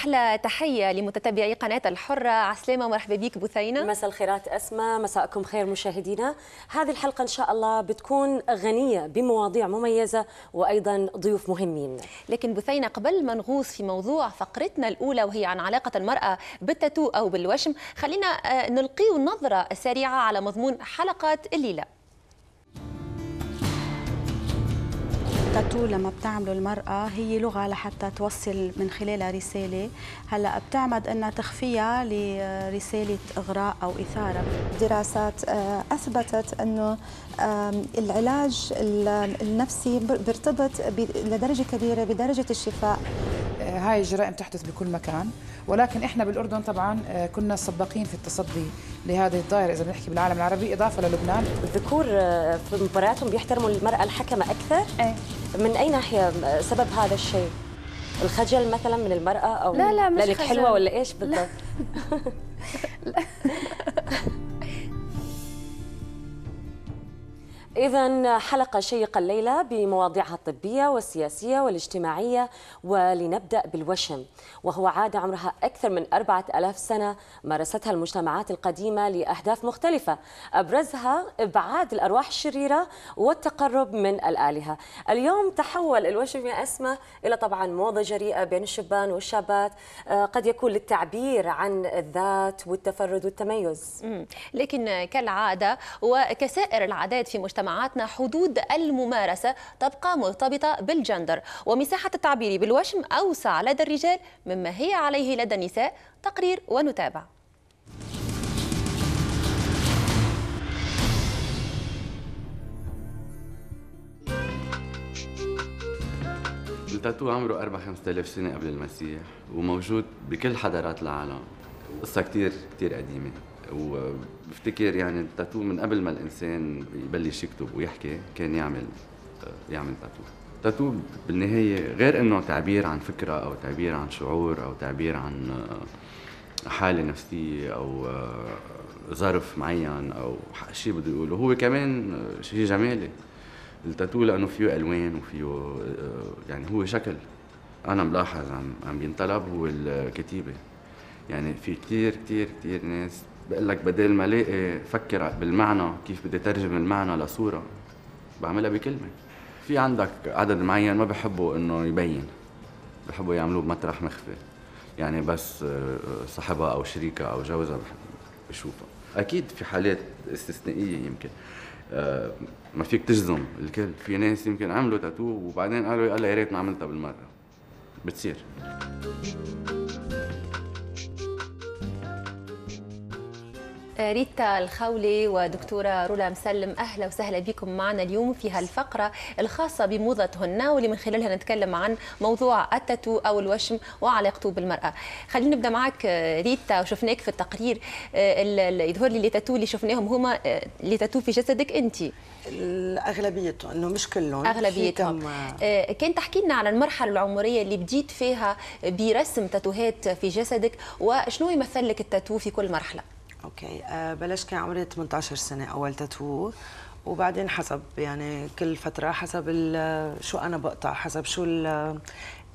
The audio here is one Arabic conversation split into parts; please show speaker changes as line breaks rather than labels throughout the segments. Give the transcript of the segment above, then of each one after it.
أحلى تحية لمتتبعي قناة الحرة. عسلامة مرحبا بك بثينة
مساء الخيرات أسماء. مساءكم خير مشاهدينا. هذه الحلقة إن شاء الله بتكون غنية بمواضيع مميزة وأيضا ضيوف مهمين.
لكن بثينة قبل ما نغوص في موضوع فقرتنا الأولى وهي عن علاقة المرأة بالتاتو أو بالوشم خلينا آه، نلقي نظرة سريعة على مضمون حلقة الليلة.
التاتو لما بتعمله المرأة هي لغة لحتى توصل من خلالها رسالة. هلأ بتعمد إنها تخفيها لرسالة إغراء أو إثارة.
دراسات آه، أثبتت إنه العلاج ال- النفسي بيرتبط لدرجة كبيرة بدرجة الشفاء.
آه، هاي الجرائم تحدث بكل مكان ولكن إحنا بالأردن طبعا آه، كنا سباقين في التصدي لهذه الظاهره إذا بنحكي بالعالم العربي إضافة للبنان.
الذكور آه، في مبارياتهم بيحترموا المرأة الحكمة أكثر.
إيه.
من أي ناحية آه، سبب هذا الشيء؟ الخجل مثلا من المرأة أو
لا، لا، مش خجل.
حلوة ولا إيش؟ بالضبط. إذا حلقة شيقة الليلة بمواضيعها الطبية والسياسية والاجتماعية ولنبدأ بالوشم وهو عادة عمرها أكثر من أربعة ألاف سنة مارستها المجتمعات القديمة لأهداف مختلفة أبرزها إبعاد الأرواح الشريرة والتقرب من الآلهة اليوم تحول الوشم يا أسمى إلى طبعا موضة جريئة بين الشبان والشابات آه، قد يكون للتعبير عن الذات والتفرد والتميز.
لكن كالعادة وكسائر العادات في مجتمعاتنا حدود الممارسة تبقى مرتبطة بالجندر. ومساحة التعبير بالوشم أوسع لدى الرجال مما هي عليه لدى النساء. تقرير ونتابع.
التاتو عمره 4 5000 سنة قبل المسيح وموجود بكل حضارات العالم. قصة كتير كتير قديمة. وبفتكر يعني التاتو من قبل ما الإنسان يبلش يكتب ويحكي كان يعمل يعمل تاتو. التاتو بالنهاية غير إنه تعبير عن فكرة أو تعبير عن شعور أو تعبير عن حالة نفسية أو ظرف معين أو شيء بده يقوله. هو كمان شيء جمالي. التاتو لأنه فيه ألوان وفيه آه، يعني هو شكل. أنا ملاحظ عم عم بينطلب هو الكتيبة. يعني في كتير كتير كتير ناس بقول لك بدل ما الاقي فكر بالمعنى كيف بدي ترجم المعنى لصورة بعملها بكلمة. في عندك عدد معين ما بحبوا إنه يبين بحبوا يعملوه بمطرح مخفي. يعني بس آه، صاحبها أو شريكها أو جوزها بشوفها. أكيد في حالات استثنائية يمكن. آه، ما فيك تجزم الكل. في ناس يمكن عملوا تاتو وبعدين قالوا يا ريت ما عملتها بالمرة. بتصير.
ريتا الخولي ودكتورة رولا مسلم أهلا وسهلا بكم معنا اليوم في هالفقرة الخاصة بموضتهن واللي من خلالها نتكلم عن موضوع التاتو أو الوشم وعلاقته بالمرأة خلينا نبدأ معك آه، ريتا وشفناك في التقرير آه، ال- ال- يظهر لي اللي تاتو اللي شفناهم هما آه، اللي تاتو في جسدك أنت.
اغلبيتهم إنه مش كلهم
أغلبيتهم. آه، كان تحكي لنا على المرحلة العمرية اللي بديت فيها برسم تاتوهات في جسدك وشنو يمثل لك التاتو في كل مرحلة؟
okay آه بلش كان عمري 18 سنة أول تاتو وبعدين حسب يعني كل فترة حسب شو أنا بقطع حسب شو ال-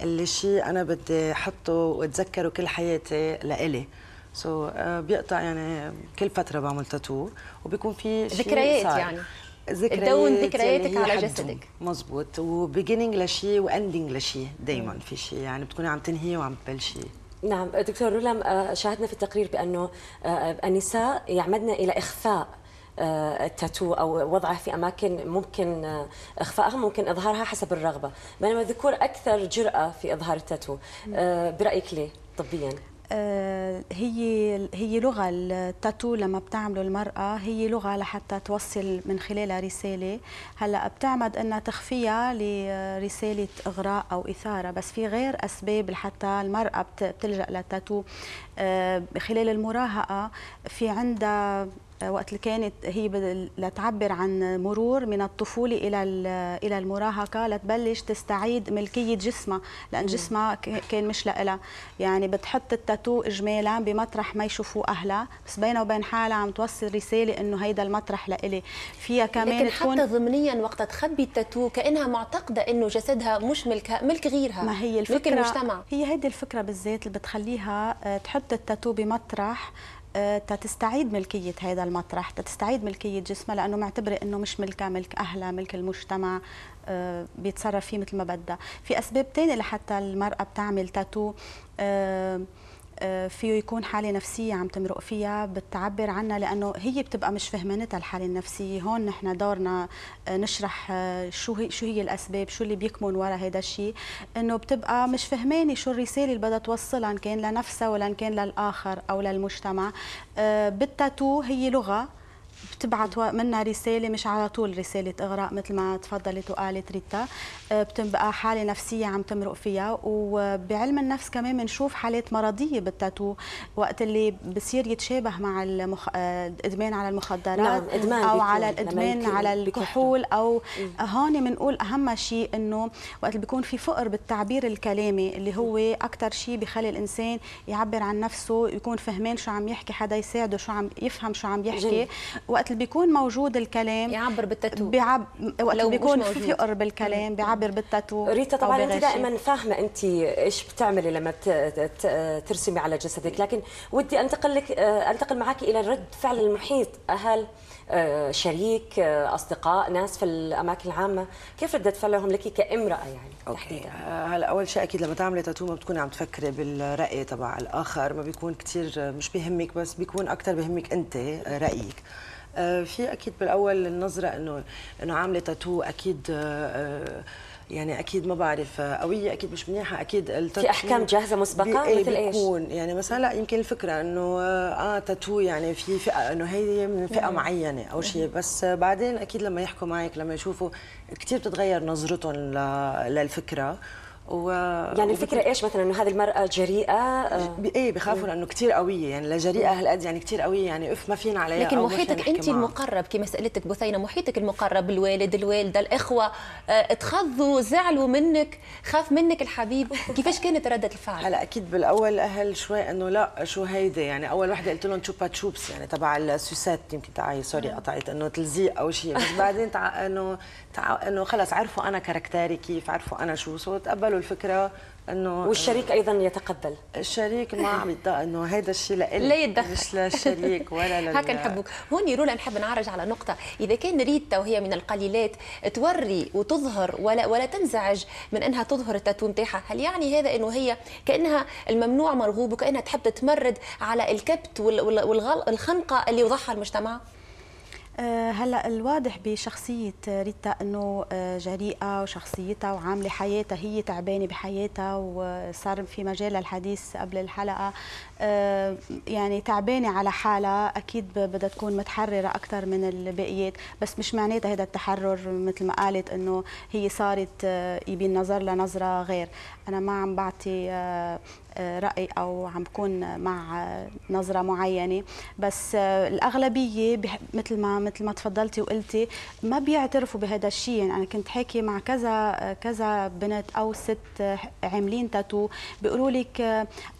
اللي شيء أنا بدي أحطه وأتذكره كل حياتي لإلي so so, uh, بيقطع يعني كل فترة بعمل تاتو وبيكون في
ذكريات. يعني.
ذكريات
تدون ذكرياتك
يعني هي
على. جسدك.
مزبوط و beginning لشيء و ending لشيء دائما في شيء يعني بتكوني عم تنهي وعم تبلشي
نعم دكتور رولام آه، شاهدنا في التقرير بأنه آه، النساء يعمدن إلى إخفاء آه، التاتو أو وضعه في أماكن ممكن آه، إخفائها ممكن إظهارها حسب الرغبة بينما الذكور أكثر جرأة في إظهار التاتو آه، برأيك ليه طبيا؟
آه، هي هي لغة التاتو لما بتعمله المرأة هي لغة لحتى توصل من خلالها رسالة. هلا بتعمد إنها تخفيها لرسالة إغراء أو إثارة بس في غير أسباب لحتى المرأة بت- بتلجأ للتاتو. خلال المراهقة في عندها آه، وقت اللي كانت هي لتعبر عن مرور من الطفولة إلى ال- إلى المراهقة لتبلش تستعيد ملكية جسمها لأن جسمها كان مش لها يعني بتحط التاتو اجمالا بمطرح ما يشوفوه أهلها بس بينها وبين حالها عم توصل رسالة إنه هيدا المطرح لإلي. فيها كمان
لكن
تكون
حتى ضمنيا وقت تخبي التاتو كأنها معتقدة إنه جسدها مش ملكها ملك غيرها
ما هي الفكرة
ملك المجتمع.
هي هيدي الفكرة بالذات اللي بتخليها آه، تحط التاتو بمطرح آه، تستعيد ملكية هذا المطرح تستعيد ملكية جسمها لأنه معتبرة أنه مش ملكها ملك أهلها ملك المجتمع آه، بيتصرف فيه مثل ما بدها. في أسباب تانية لحتى المرأة بتعمل تاتو آه، فيه يكون حالة نفسية عم تمرق فيها بتعبر عنها لأنه هي بتبقى مش فهمانتها الحالة النفسية. هون نحن دورنا آه، نشرح آه، شو هي شو هي الأسباب شو اللي بيكمن ورا هذا الشيء إنه بتبقى مش فهمانة شو الرسالة اللي بدها توصلها إن كان لنفسها ولا إن كان للآخر أو للمجتمع. آه، بالتاتو هي لغة. بتبعت منها رسالة مش على طول رسالة إغراء مثل ما تفضلت وقالت ريتا. آه، بتبقى حالة نفسية عم تمرق فيها. وبعلم النفس كمان بنشوف حالات مرضية بالتاتو وقت اللي بصير يتشابه مع المخ... آه، الإدمان على المخدرات
نعم، إدمان
أو على الإدمان على. الكحول أو هون بنقول أهم شيء إنه وقت اللي بيكون في فقر بالتعبير الكلامي اللي هو أكثر شيء بخلي الإنسان يعبر عن نفسه يكون فهمان شو عم يحكي حدا يساعده شو عم يفهم شو عم يحكي.
جميل.
وقت اللي بيكون موجود الكلام
يعبر بالتاتو.
بيعب وقت
لو
اللي بيكون
موجود.
في فقر بالكلام بيعبر بالتاتو
ريتا طبعا
أنت.
دائما فاهمة أنت إيش بتعملي لما ت- ت- ترسمي على جسدك. لكن ودي أنتقل لك آه، أنتقل معك إلى رد فعل المحيط. أهل آه، شريك آه، أصدقاء ناس في الأماكن العامة. كيف رده فعلهم لك كامرأة يعني تحديدا؟
هلا أول شيء أكيد لما تعملي تاتو ما بتكوني عم تفكري بالرأي تبع الآخر. ما بيكون كثير مش بيهمك بس بيكون أكثر بيهمك أنت رأيك. في أكيد بالأول النظرة انه إنه عاملة تاتو أكيد آه، آه، يعني أكيد ما بعرف آه، قوية أكيد مش منيحة أكيد التاتو
أحكام جاهزة مسبقة؟
بي- إيه
مثل إيش؟
بيكون يعني مثلا لا يمكن الفكرة إنه آه تاتو يعني في فئة إنه هي من فئة معينة أو شيء. بس آه، بعدين أكيد لما يحكوا معك لما يشوفوا كثير بتتغير نظرتهم للفكرة. و
يعني الفكرة إيش مثلا؟ إنه هذه المرأة جريئة آه،
ب- إيه بخافوا لأنه كثير قوية يعني لجريئه هالقد يعني كثير قوية يعني أف ما فينا عليها
لكن محيطك انت. المقرب كما سألتك بثينة محيطك المقرب الوالد الوالدة الإخوة آه، اتخضوا زعلوا منك خاف منك الحبيب. كيفاش كانت ردة الفعل؟
هلا أكيد بالأول الاهل شوي إنه لا شو هيدي؟ يعني أول وحدة قلت لهم Chupa Chups يعني تبع السوسات يمكن تعي sorry قطعت إنه تلزيق أو شيء. بس بعدين تع... إنه تع... إنه خلص عرفوا أنا caractère ي كيف عرفوا أنا شو so تقبلوا الفكرة إنه
والشريك أيضا يتقبل.
الشريك ما عم إنه هيدا الشيء لإلي
لا يتدخل.
مش للشريك ولا لل
هكا نحبوك. هون رولا نحب نعرج على نقطة. إذا كان ريتا وهي من القليلات توري وتظهر ولا ولا تنزعج من أنها تظهر التاتو نتاعها هل يعني هذا أنه هي كأنها الممنوع مرغوب وكأنها تحب تتمرد على الكبت والخنقة اللي وضعها المجتمع؟
آه، هلا الواضح بشخصية ريتا إنه آه، جريئة وشخصيتها وعاملة حياتها هي تعبانة بحياتها وصار في مجال للحديث قبل الحلقة. آه، يعني تعبانة على حالها أكيد ب- بدها تكون متحررة أكثر من الباقيات بس مش معناتها هذا التحرر مثل ما قالت إنه هي صارت آه، يبي النظر لنظرة غير. أنا ما عم بعطي رأي أو عم بكون مع نظرة معينة. بس آه، الأغلبية بح- مثل ما مثل ما تفضلتي وقلتي ما بيعترفوا بهذا الشيء يعني أنا كنت حاكي مع كذا آه، كذا بنت أو ست آه، عاملين تاتو. بيقولوا لك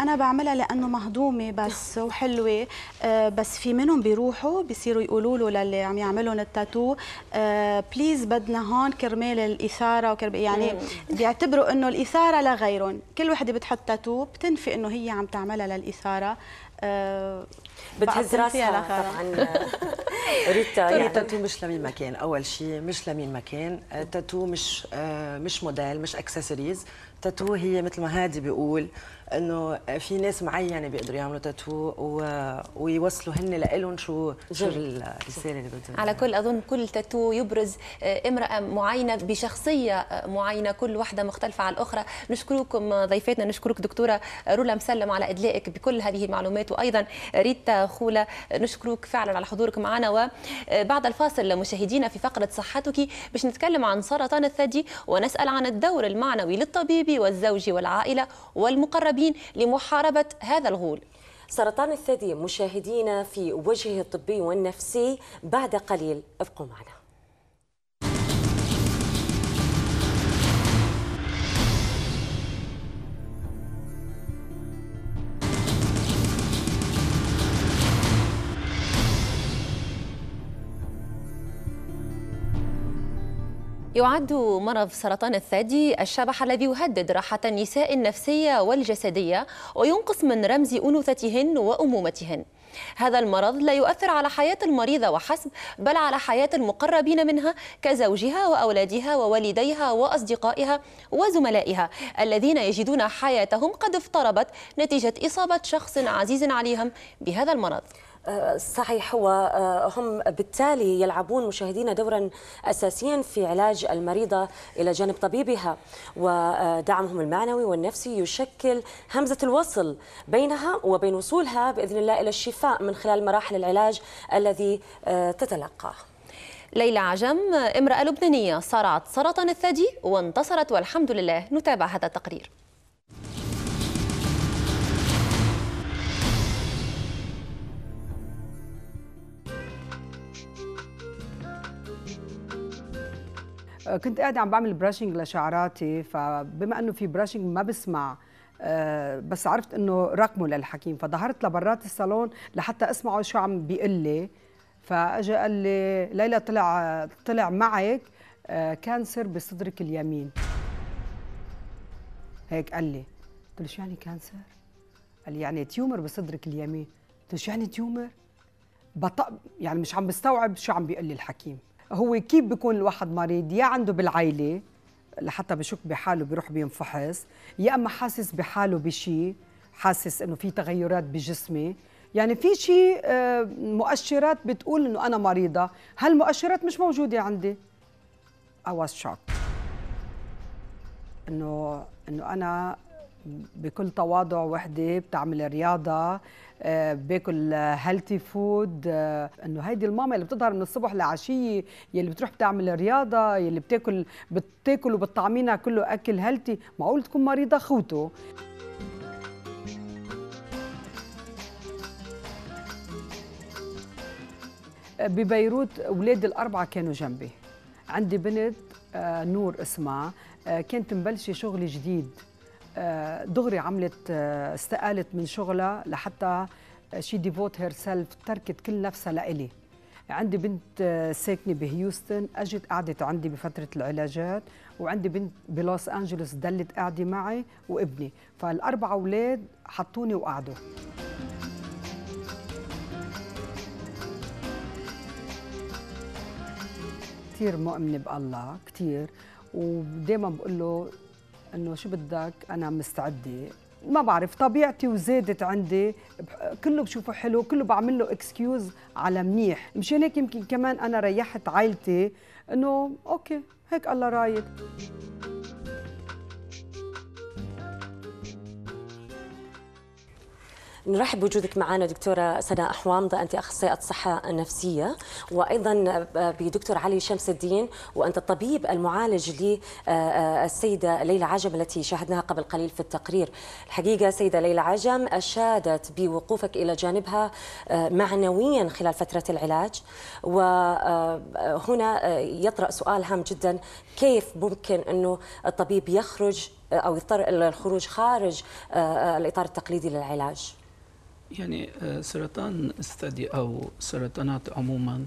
أنا بعملها لأنه مهضومة بس وحلوة آه، بس في منهم بيروحوا بيصيروا يقولوا له للي عم يعملهم ال tattoo please بدنا هون كرمال الإثارة وكرمال يعني بيعتبروا إنه الإثارة لغيرهم. كل وحدة بتحط تاتو بتنفي إنه هي عم تعملها للإثارة. آه،
بتهز راسها. طبعا. آه، ريتا يعني.
التاتو مش لمين مكان؟ أول شيء مش لمين مكان. التاتو مش آه، مش موديل مش accessories tattoo هي مثل ما هادي بيقول إنه في ناس معينة بيقدروا يعملوا تاتو و... ويوصلوا هن لهم شو شو الرسالة اللي بدهم
على كل أظن كل تاتو يبرز آه، امرأة معينة بشخصية آه، معينة كل واحدة مختلفة على الأخرى. نشكركم آه، ضيفتنا نشكرك دكتورة رولا مسلم على إدلائك بكل هذه المعلومات. وأيضا ريتا خوله نشكرك فعلا على حضورك معنا. وبعد الفاصل مشاهدينا في فقرة صحتك باش نتكلم عن سرطان الثدي ونسأل عن الدور المعنوي للطبيب والزوج والعائلة والمقربين. لمحاربة هذا الغول.
سرطان الثدي مشاهدينا في وجهه الطبي والنفسي بعد قليل. ابقوا معنا.
يعد مرض سرطان الثدي الشبح الذي يهدد راحة النساء النفسية والجسدية وينقص من رمز أنوثتهن وأمومتهن. هذا المرض لا يؤثر على حياة المريضة وحسب بل على حياة المقربين منها كزوجها وأولادها ووالديها وأصدقائها وزملائها الذين يجدون حياتهم قد افتربت نتيجة إصابة شخص عزيز عليهم بهذا المرض.
صحيح وهم بالتالي يلعبون مشاهدينا دورا أساسيا في علاج المريضة إلى جانب طبيبها ودعمهم المعنوي والنفسي يشكل همزة الوصل بينها وبين وصولها بإذن الله إلى الشفاء من خلال مراحل العلاج الذي تتلقاه.
ليلى عجم امرأة لبنانية صارعت سرطان الثدي وانتصرت والحمد لله نتابع هذا التقرير.
كنت قاعدة عم بعمل brushing لشعراتي فبما إنه في brushing ما بسمع بس عرفت إنه رقمه للحكيم. فظهرت لبرات الصالون لحتى أسمعه شو عم بيقول لي. فاجى قال لي ليلى طلع طلع معك cancer بصدرك اليمين. هيك قال لي. قلت له شو يعني cancer؟ قال لي يعني tumor بصدرك اليمين. قلت له شو يعني tumor؟ بطق يعني مش عم بستوعب شو عم بيقول لي الحكيم. هو كيف بيكون الواحد مريض؟ يا عنده بالعائله لحتى بشك بحاله بيروح بينفحص يا أما حاسس بحاله بشيء حاسس إنه في تغيرات بجسمي. يعني في شيء مؤشرات بتقول إنه أنا مريضة. هالمؤشرات مش موجودة عندي؟ I was shocked. إنه إنه أنا بكل تواضع وحدة بتعمل رياضة باكل healthy food إنه هيدي الماما اللي بتظهر من الصبح لعشية يلي بتروح بتعمل رياضة يلي بتاكل بتاكل وبتطعمينها كله أكل healthy معقول تكون مريضة خوته ببيروت اولادي الأربعة كانوا جنبي. عندي بنت نور اسمها كانت مبلشة شغل جديد. دغري عملت استقالت من شغلها لحتى she devote herself تركت كل نفسها لإلي. عندي بنت ساكنة بهيوستن أجت قعدت عندي بفترة العلاجات وعندي بنت بلوس أنجلوس ضلت قاعدة معي وابني. فالأربع أولاد حطوني وقعدوا. كثير مؤمنة بألله كثير ودائما بقول له إنه شو بدك؟ أنا مستعدة. ما بعرف طبيعتي وزادت عندي. كله بشوفه حلو كله بعمل له excuse على منيح. مشان هيك يمكن كمان أنا ريحت عائلتي إنه okay هيك الله رايد
نرحب بوجودك معنا دكتورة سناء حوامضة أنت أخصائية صحة نفسية وأيضا بدكتور علي شمس الدين وأنت الطبيب المعالج للسيدة ليلى عجم التي شاهدناها قبل قليل في التقرير. الحقيقة سيدة ليلى عجم أشادت بوقوفك إلى جانبها معنويا خلال فترة العلاج وهنا يطرأ سؤال هام جدا كيف ممكن أنه الطبيب يخرج أو يضطر إلى الخروج خارج الإطار التقليدي للعلاج؟
يعني سرطان الثدي أو سرطانات عموما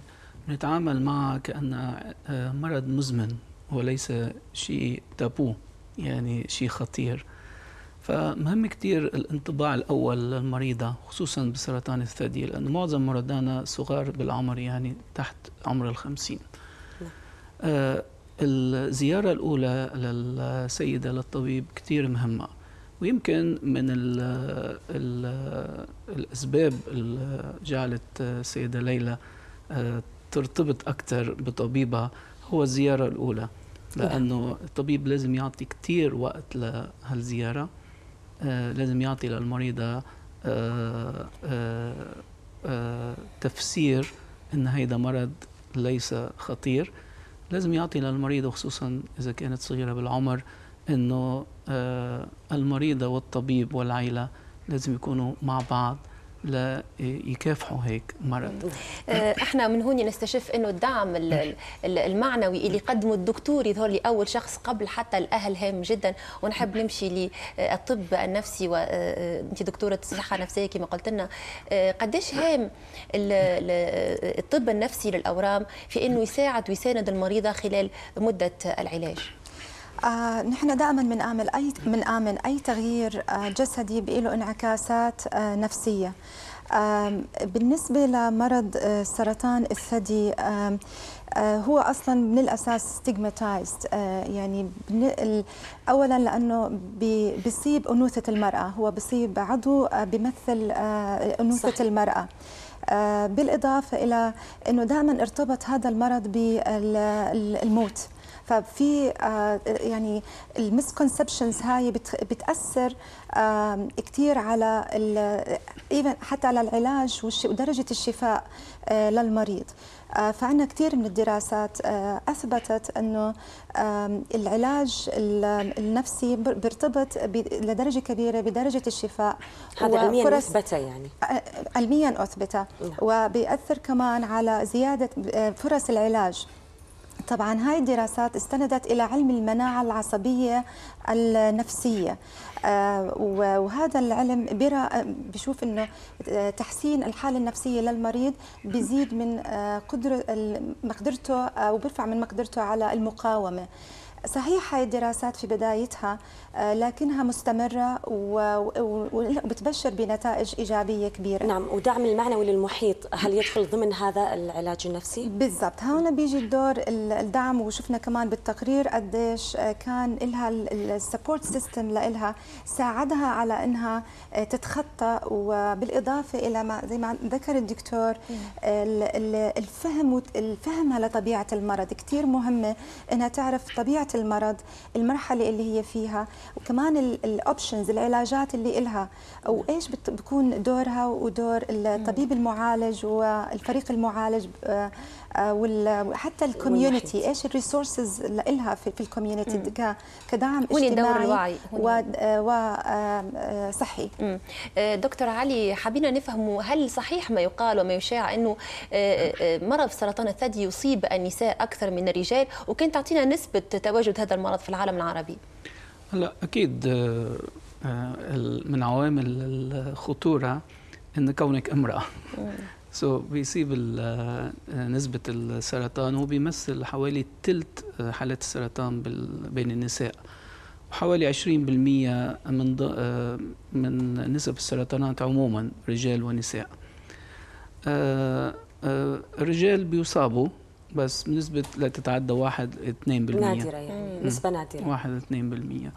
نتعامل معها كأنها مرض مزمن وليس شيء تابو يعني شيء خطير. فمهم كتير الانطباع الأول للمريضة خصوصا بسرطان الثدي لأنه معظم مرضانا صغار بالعمر يعني تحت عمر الخمسين. آه الزيارة الأولى للسيدة للطبيب كتير مهمة. ويمكن من ال ال الأسباب اللي جعلت السيدة ليلى ترتبط أكثر بطبيبها هو الزيارة الأولى. لأنه الطبيب لازم يعطي كتير وقت لهالزيارة لازم يعطي للمريضة تفسير أن هيدا مرض ليس خطير. لازم يعطي للمريضة خصوصا إذا كانت صغيرة بالعمر أنه المريضة والطبيب والعائلة لازم يكونوا مع بعض ليكافحوا هيك مرض.
آه، إحنا من هون نستشف إنه الدعم ال- ال- المعنوي اللي يقدمه الدكتور يظهر لي أول شخص قبل حتى الأهل هام جدا. ونحب نمشي للطب النفسي وانت دكتورة صحه نفسيه كما قلت لنا. آه، قديش هام ال- ال- الطب النفسي للأورام في إنه يساعد ويساند المريضة خلال مدة العلاج؟
آه نحن دائما بنآمن أي بنآمن أي تغيير آه جسدي له انعكاسات آه نفسية. آم، بالنسبة لمرض آه، سرطان الثدي آه، هو أصلا من الأساس stigmatized يعني لأنه بي- بيصيب أنوثة المرأة. هو بيصيب عضو آه، بيمثل آه، أنوثة
صحيح.
المرأة. آه، بالإضافة إلى أنه دائما ارتبط هذا المرض بالموت ففي آه، يعني المسكونسبشنز هاي بت- بتأثر كثير على even حتى على العلاج ودرجة الشفاء آه، للمريض. آه، فعندنا كثير من الدراسات أثبتت إنه العلاج ال- النفسي بيرتبط لدرجة كبيرة بدرجة الشفاء
هذا علميا مثبته يعني.
علميا اثبت
نعم.
وبيأثر كمان على زيادة فرص العلاج. طبعا هاي الدراسات استندت إلى علم المناعة العصبية النفسية. آه، وهذا العلم بشوف إنه آه، تحسين الحالة النفسية للمريض بيزيد من آه، قدر ال- مقدرته وبيرفع من مقدرته على المقاومة. صحيح هاي الدراسات في بدايتها لكنها مستمرة وبتبشر بنتائج إيجابية كبيرة.
نعم ودعم المعنوي للمحيط هل يدخل ضمن هذا العلاج النفسي؟
بالضبط. هون بيجي الدور ال- الدعم وشفنا كمان بالتقرير قديش آه، كان لها ال support system لها ساعدها على إنها آه، تتخطى وبالإضافة إلى ما زي ما ذكر الدكتور ال- ال- الفهم الفهمها لطبيعة المرض. كثير مهمة إنها تعرف طبيعة المرض المرحلة اللي هي فيها وكمان ال options العلاجات اللي إلها. وايش بت- بكون دورها ودور الطبيب المعالج والفريق المعالج آه، آه، وحتى ال community إيش ال resources لها في, في ال community كدعم اجتماعي. وصحي.
آه، دكتور علي حابين نفهم هل صحيح ما يقال وما يشاع إنه مرض سرطان الثدي يصيب النساء أكثر من الرجال؟ وكان تعطينا نسبة تواجد هذا المرض في العالم العربي.
هلا أكيد آه، آه، من عوامل الخطورة إن كونك امرأة. سو so بيصيب آه، نسبة السرطان وبيمثل حوالي ثلث حالات السرطان بين النساء. وحوالي 20% من من نسب السرطانات عموما رجال ونساء. الرجال بيصابوا بس بنسبة لا تتعدى واحد 2%
نادرة يعني نسبة نادرة.
واحد اثنين بالمية.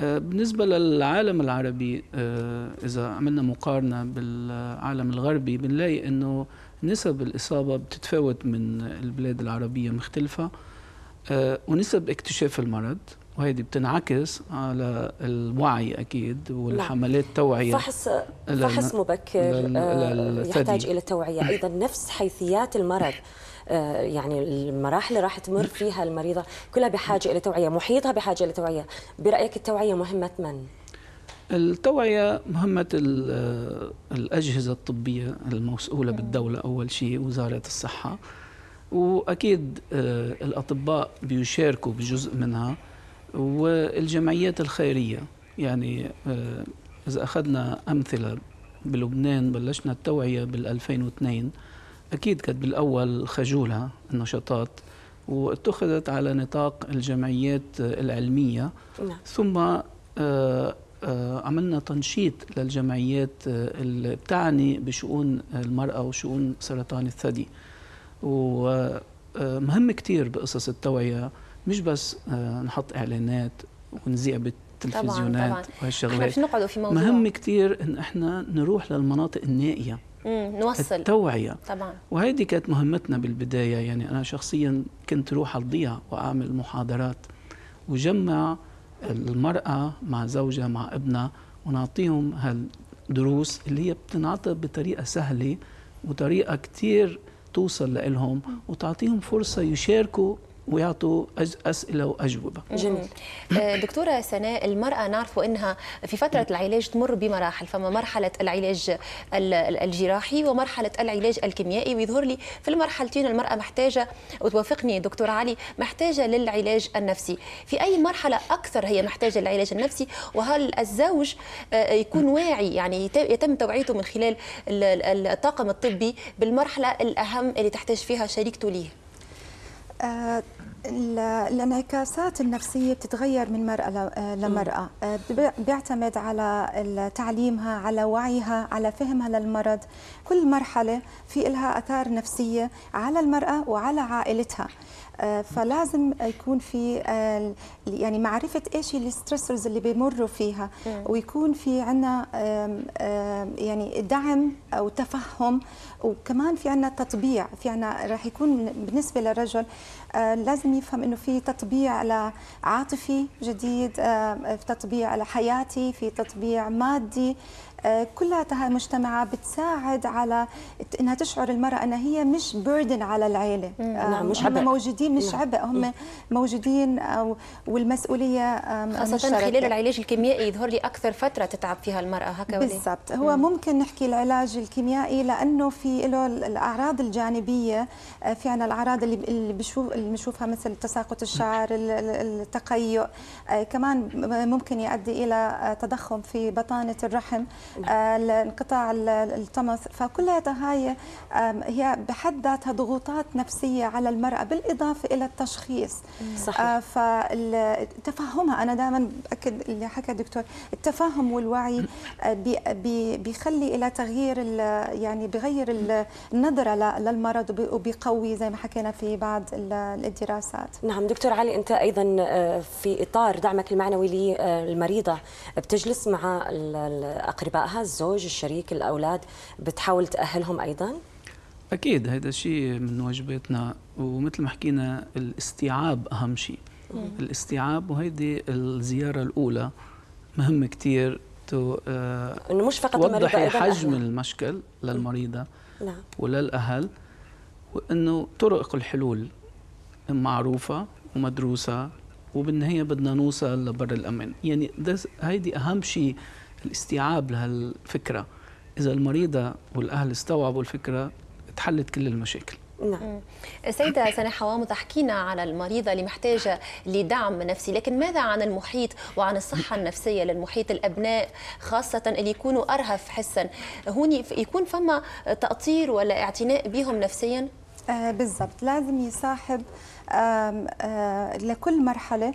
آه، بالنسبة للعالم العربي آه، إذا عملنا مقارنة بالعالم الغربي بنلاقي أنه نسب الإصابة بتتفاوت من البلاد العربية مختلفة آه، ونسب اكتشاف المرض وهذه بتنعكس على الوعي أكيد والحملات توعية
فحص فحص مبكر. يحتاج إلى توعية. أيضا نفس حيثيات المرض يعني المراحل اللي راح تمر فيها المريضة كلها بحاجة إلى توعية محيطها بحاجة إلى توعية. برأيك التوعية مهمة من؟
التوعية مهمة ال- الأجهزة الطبية المسؤولة بالدولة أول شيء وزارة الصحة. وأكيد آه، الأطباء بيشاركوا بجزء منها والجمعيات الخيرية. يعني آه، إذا أخذنا أمثلة بلبنان بلشنا التوعية بال 2002 أكيد كانت بالأول خجولة النشاطات واتخذت على نطاق الجمعيات العلمية.
نعم.
ثم آه، آه، عملنا تنشيط للجمعيات آه، اللي بتعني بشؤون المرأة وشؤون سرطان الثدي. ومهم كتير بقصص التوعية. مش بس نحط إعلانات ونذيع بالتلفزيونات وهالشغلات. مهم كتير إن إحنا نروح للمناطق النائية.
مم. نوصل.
التوعية.
طبعا
وهيدي كانت مهمتنا بالبداية. يعني أنا شخصيا كنت روح على الضيعة وأعمل محاضرات وجمع المرأة مع زوجها مع ابنها ونعطيهم هالدروس اللي هي بتنعطى بطريقة سهلة وطريقة كتير توصل لهم وتعطيهم فرصة يشاركوا ويعطوا أسئلة وأجوبة.
جميل.
آه، دكتورة سناء المرأة نعرف أنها في فترة العلاج تمر بمراحل فما مرحلة العلاج ال- ال- الجراحي ومرحلة العلاج الكيميائي. ويظهر لي في المرحلتين المرأة محتاجة وتوافقني دكتور علي محتاجة للعلاج النفسي. في أي مرحلة أكثر هي محتاجة للعلاج النفسي؟ وهل الزوج آه، يكون واعي يعني يت- يتم توعيته من خلال ال- ال- الطاقم الطبي بالمرحلة الأهم اللي تحتاج فيها شريكته ليه؟
الانعكاسات النفسية بتتغير من مرأة آه، لمرأة. آه، بي- بيعتمد على تعليمها على وعيها على فهمها للمرض. كل مرحلة في لها أثار نفسية على المرأة وعلى عائلتها. آه، فلازم يكون في آه، يعني معرفة إيش الستريسرز اللي بيمروا فيها ويكون في آم، يعني دعم أو تفهم وكمان في عنا تطبيع في عنا راح يكون بالنسبة للرجل آه، لازم يفهم إنه في تطبيع عاطفي جديد آه، في تطبيع حياتي في تطبيع مادي آه، كلها هاي المجتمعات بتساعد على إنها تشعر المرأة انها هي مش بيردن على العيلة. آه،
نعم، مش
هم. موجودين مش
نعم.
عبء. هم موجودين أو
والمسؤولية
مشتركة.
خلال العلاج الكيميائي يظهر لي أكثر فترة تتعب فيها هكذا ولا إيه؟
بالضبط. هو ممكن نحكي العلاج الكيميائي لأنه في له الأعراض الجانبية. آه، في عنا الأعراض اللي اللي بشوف اللي بنشوفها مثل تساقط الشعر ال- ال- التقيؤ. آه، كمان ممكن يؤدي إلى آه، تضخم في بطانة الرحم. انقطاع ال- الطمث فكلها هاي هي بحد ذاتها ضغوطات نفسية على المرأة بالإضافة إلى التشخيص.
صحيح.
آه، فتفهمها أنا دائما بأكد اللي حكى الدكتور التفاهم والوعي آه، بي- بي- بيخلي إلى تغيير يعني بغير ال- النظرة ل- للمرض وبي- وبيقوي زي ما حكينا في بعض ال- الدراسات.
نعم دكتور علي أنت أيضا آه، في إطار دعمك المعنوي للمريضه بتجلس مع ال- اقربائها الزوج الشريك الأولاد بتحاول تأهلهم أيضا؟
أكيد هذا شيء من واجباتنا ومثل ما حكينا الاستيعاب أهم شيء. الاستيعاب وهيدي الزيارة الأولى مهمه كثير تو آه،
إنه مش فقط
توضحي حجم. المشكل للمريضة
نعم.
وللأهل وإنه طرق الحلول معروفة ومدروسة وبالنهاية بدنا نوصل لبر الأمان. يعني هيدي أهم شيء الاستيعاب لهالفكرة. إذا المريضة والأهل استوعبوا الفكرة تحلت كل المشاكل.
نعم.
سيدة سنة حوامض حكينا على المريضة اللي محتاجة لدعم نفسي. لكن ماذا عن المحيط وعن الصحة النفسية للمحيط الأبناء خاصة اللي يكونوا أرهف حسا؟ هون يكون فما تأطير ولا اعتناء بهم نفسيا؟
آه بالضبط. لازم يصاحب آه لكل مرحلة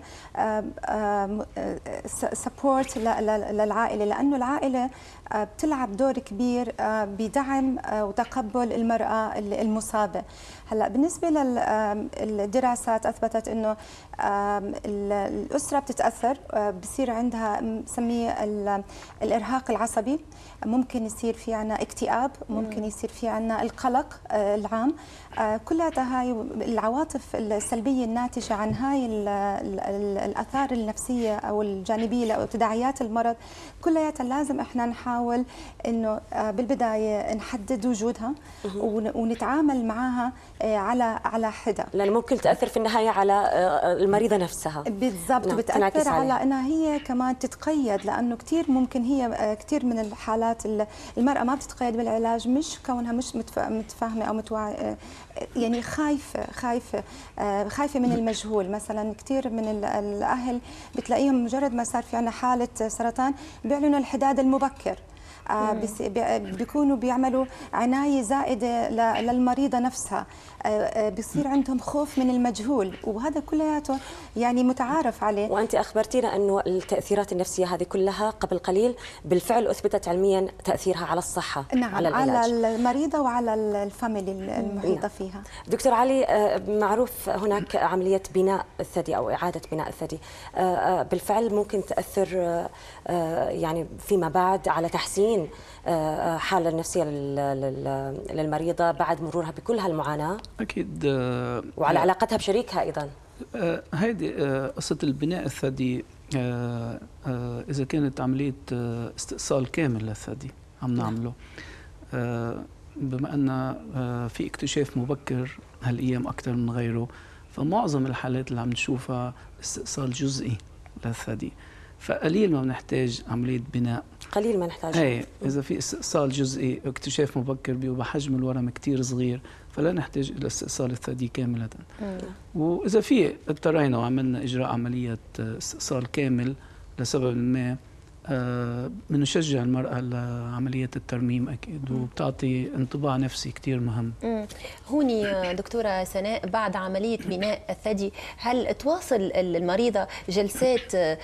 سبورت للعائلة لأنه العائلة آه بتلعب دور كبير آه بدعم آه وتقبل المرأة المصابة. هلأ بالنسبة للدراسات أثبتت إنه آم، ال- الأسرة بتتأثر آه، بصير عندها بسميه ال- الإرهاق العصبي. ممكن يصير في عنا اكتئاب ممكن يصير في عنا القلق آه، العام. آه، كلها هاي العواطف السلبية الناتجة عن هاي ال- ال- ال- الأثار النفسية أو الجانبية أو تداعيات المرض كلها لازم إحنا نحاول إنه آه، بالبداية نحدد وجودها ون- ونتعامل معها آه، على على حدة.
لأنه ممكن تأثر في النهاية على آه، المريضة نفسها.
بالضبط
نعم،
بتأثر على. إنها هي كمان تتقيد لأنه كثير ممكن هي كثير من الحالات ال- المرأة ما بتتقيد بالعلاج مش كونها مش متف- متفاهمة أو متوعيه يعني خايفة خايفة خايفة من المجهول. مثلا كثير من ال- الأهل بتلاقيهم مجرد ما صار في عنا حالة سرطان بيعلنوا الحداد المبكر. بيكونوا بيعملوا عناية زائدة ل- للمريضة نفسها. آه، آه، بيصير عندهم خوف من المجهول وهذا كلياته يعني متعارف عليه.
وأنت أخبرتينا أنه التأثيرات النفسية هذه كلها قبل قليل بالفعل أثبتت علميا تأثيرها على الصحة
نعم
على
على,
العلاج.
على المريضة وعلى ال- الفاميلي
نعم.
فيها.
دكتور علي آه، معروف هناك عملية بناء الثدي أو إعادة بناء الثدي آه، آه، بالفعل ممكن آه، آه، يعني فيما بعد على تحسين آه، آه، حالة النفسية لل- لل- للمريضة بعد مرورها بكل هالمعاناة؟
أكيد آه،
وعلى علاقتها بشريكها أيضا؟
آه، هيدي آه، قصة البناء الثدي آه، آه، إذا كانت عملية آه، استئصال كامل للثدي عم نعمله. آه، بما أن آه، في اكتشاف مبكر هالأيام أكثر من غيره فمعظم الحالات اللي عم نشوفها استئصال جزئي للثدي. فقليل ما بنحتاج عملية بناء.
قليل ما نحتاج
إيه إذا في استئصال جزئي اكتشاف مبكر بيبقى حجم الورم كتير صغير فلا نحتاج إلى استئصال الثدي كاملة. وإذا في اضطرينا وعملنا إجراء عملية استئصال كامل لسبب ما بنشجع آه المرأة لعملية الترميم أكيد وبتعطي انطباع نفسي كتير مهم.
هوني دكتورة سناء بعد عملية بناء الثدي هل تواصل المريضة جلسات آه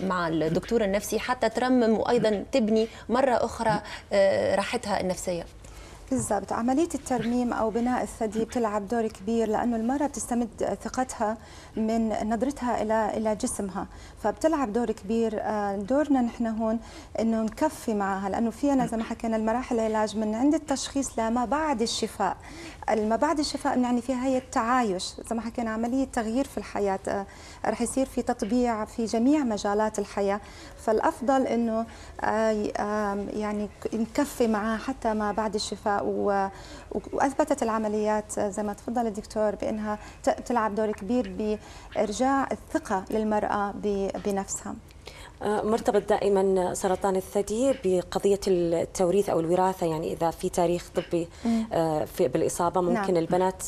مع الدكتور النفسي حتى ترمم وأيضا تبني مرة أخرى آه راحتها النفسية؟
بالضبط. عملية الترميم أو بناء الثدي بتلعب دور كبير لأنه المرأة بتستمد ثقتها من نظرتها إلى إلى جسمها فبتلعب دور كبير. دورنا نحن هون إنه نكفي معها لأنه فينا زي ما حكينا المراحل العلاج من عند التشخيص لما بعد الشفاء. ما بعد الشفاء بنعني فيها هي التعايش زي ما حكينا عملية تغيير في الحياة. رح يصير في تطبيع في جميع مجالات الحياة. فالأفضل إنه يعني نكفي معها حتى ما بعد الشفاء. وأثبتت العمليات زي ما تفضل الدكتور بإنها تلعب دور كبير بإرجاع الثقة للمرأة بنفسها.
مرتبط دائما سرطان الثدي بقضية التوريث أو الوراثة يعني إذا في تاريخ طبي في بالإصابة ممكن نعم. البنات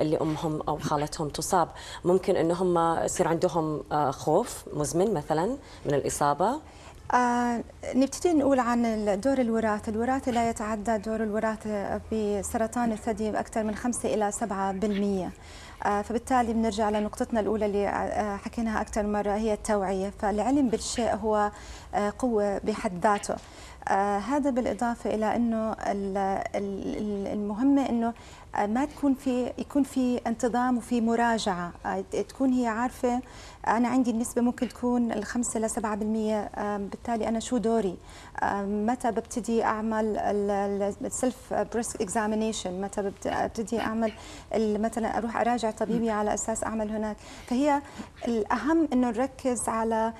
اللي أمهم أو خالتهم تصاب. ممكن أنهم يصير عندهم خوف مزمن مثلا من الإصابة.
آه نبتدي نقول عن دور الوراثة. الوراثة لا يتعدى دور الوراثة بسرطان الثدي بأكثر من 5 إلى 7% آه فبالتالي بنرجع لنقطتنا الأولى اللي آه حكيناها أكثر مرة هي التوعية. فالعلم بالشيء هو آه قوة بحد ذاته. آه هذا بالإضافة إلى أنه المهمة أنه ما تكون في يكون في انتظام وفي مراجعة. تكون هي عارفة أنا عندي النسبة ممكن تكون الخمسة ل 7% بالتالي أنا شو دوري؟ متى ببتدي أعمل ال self breast examination متى ببتدي أعمل مثلا أروح أراجع طبيبي على أساس أعمل هناك؟ فهي الأهم إنه نركز على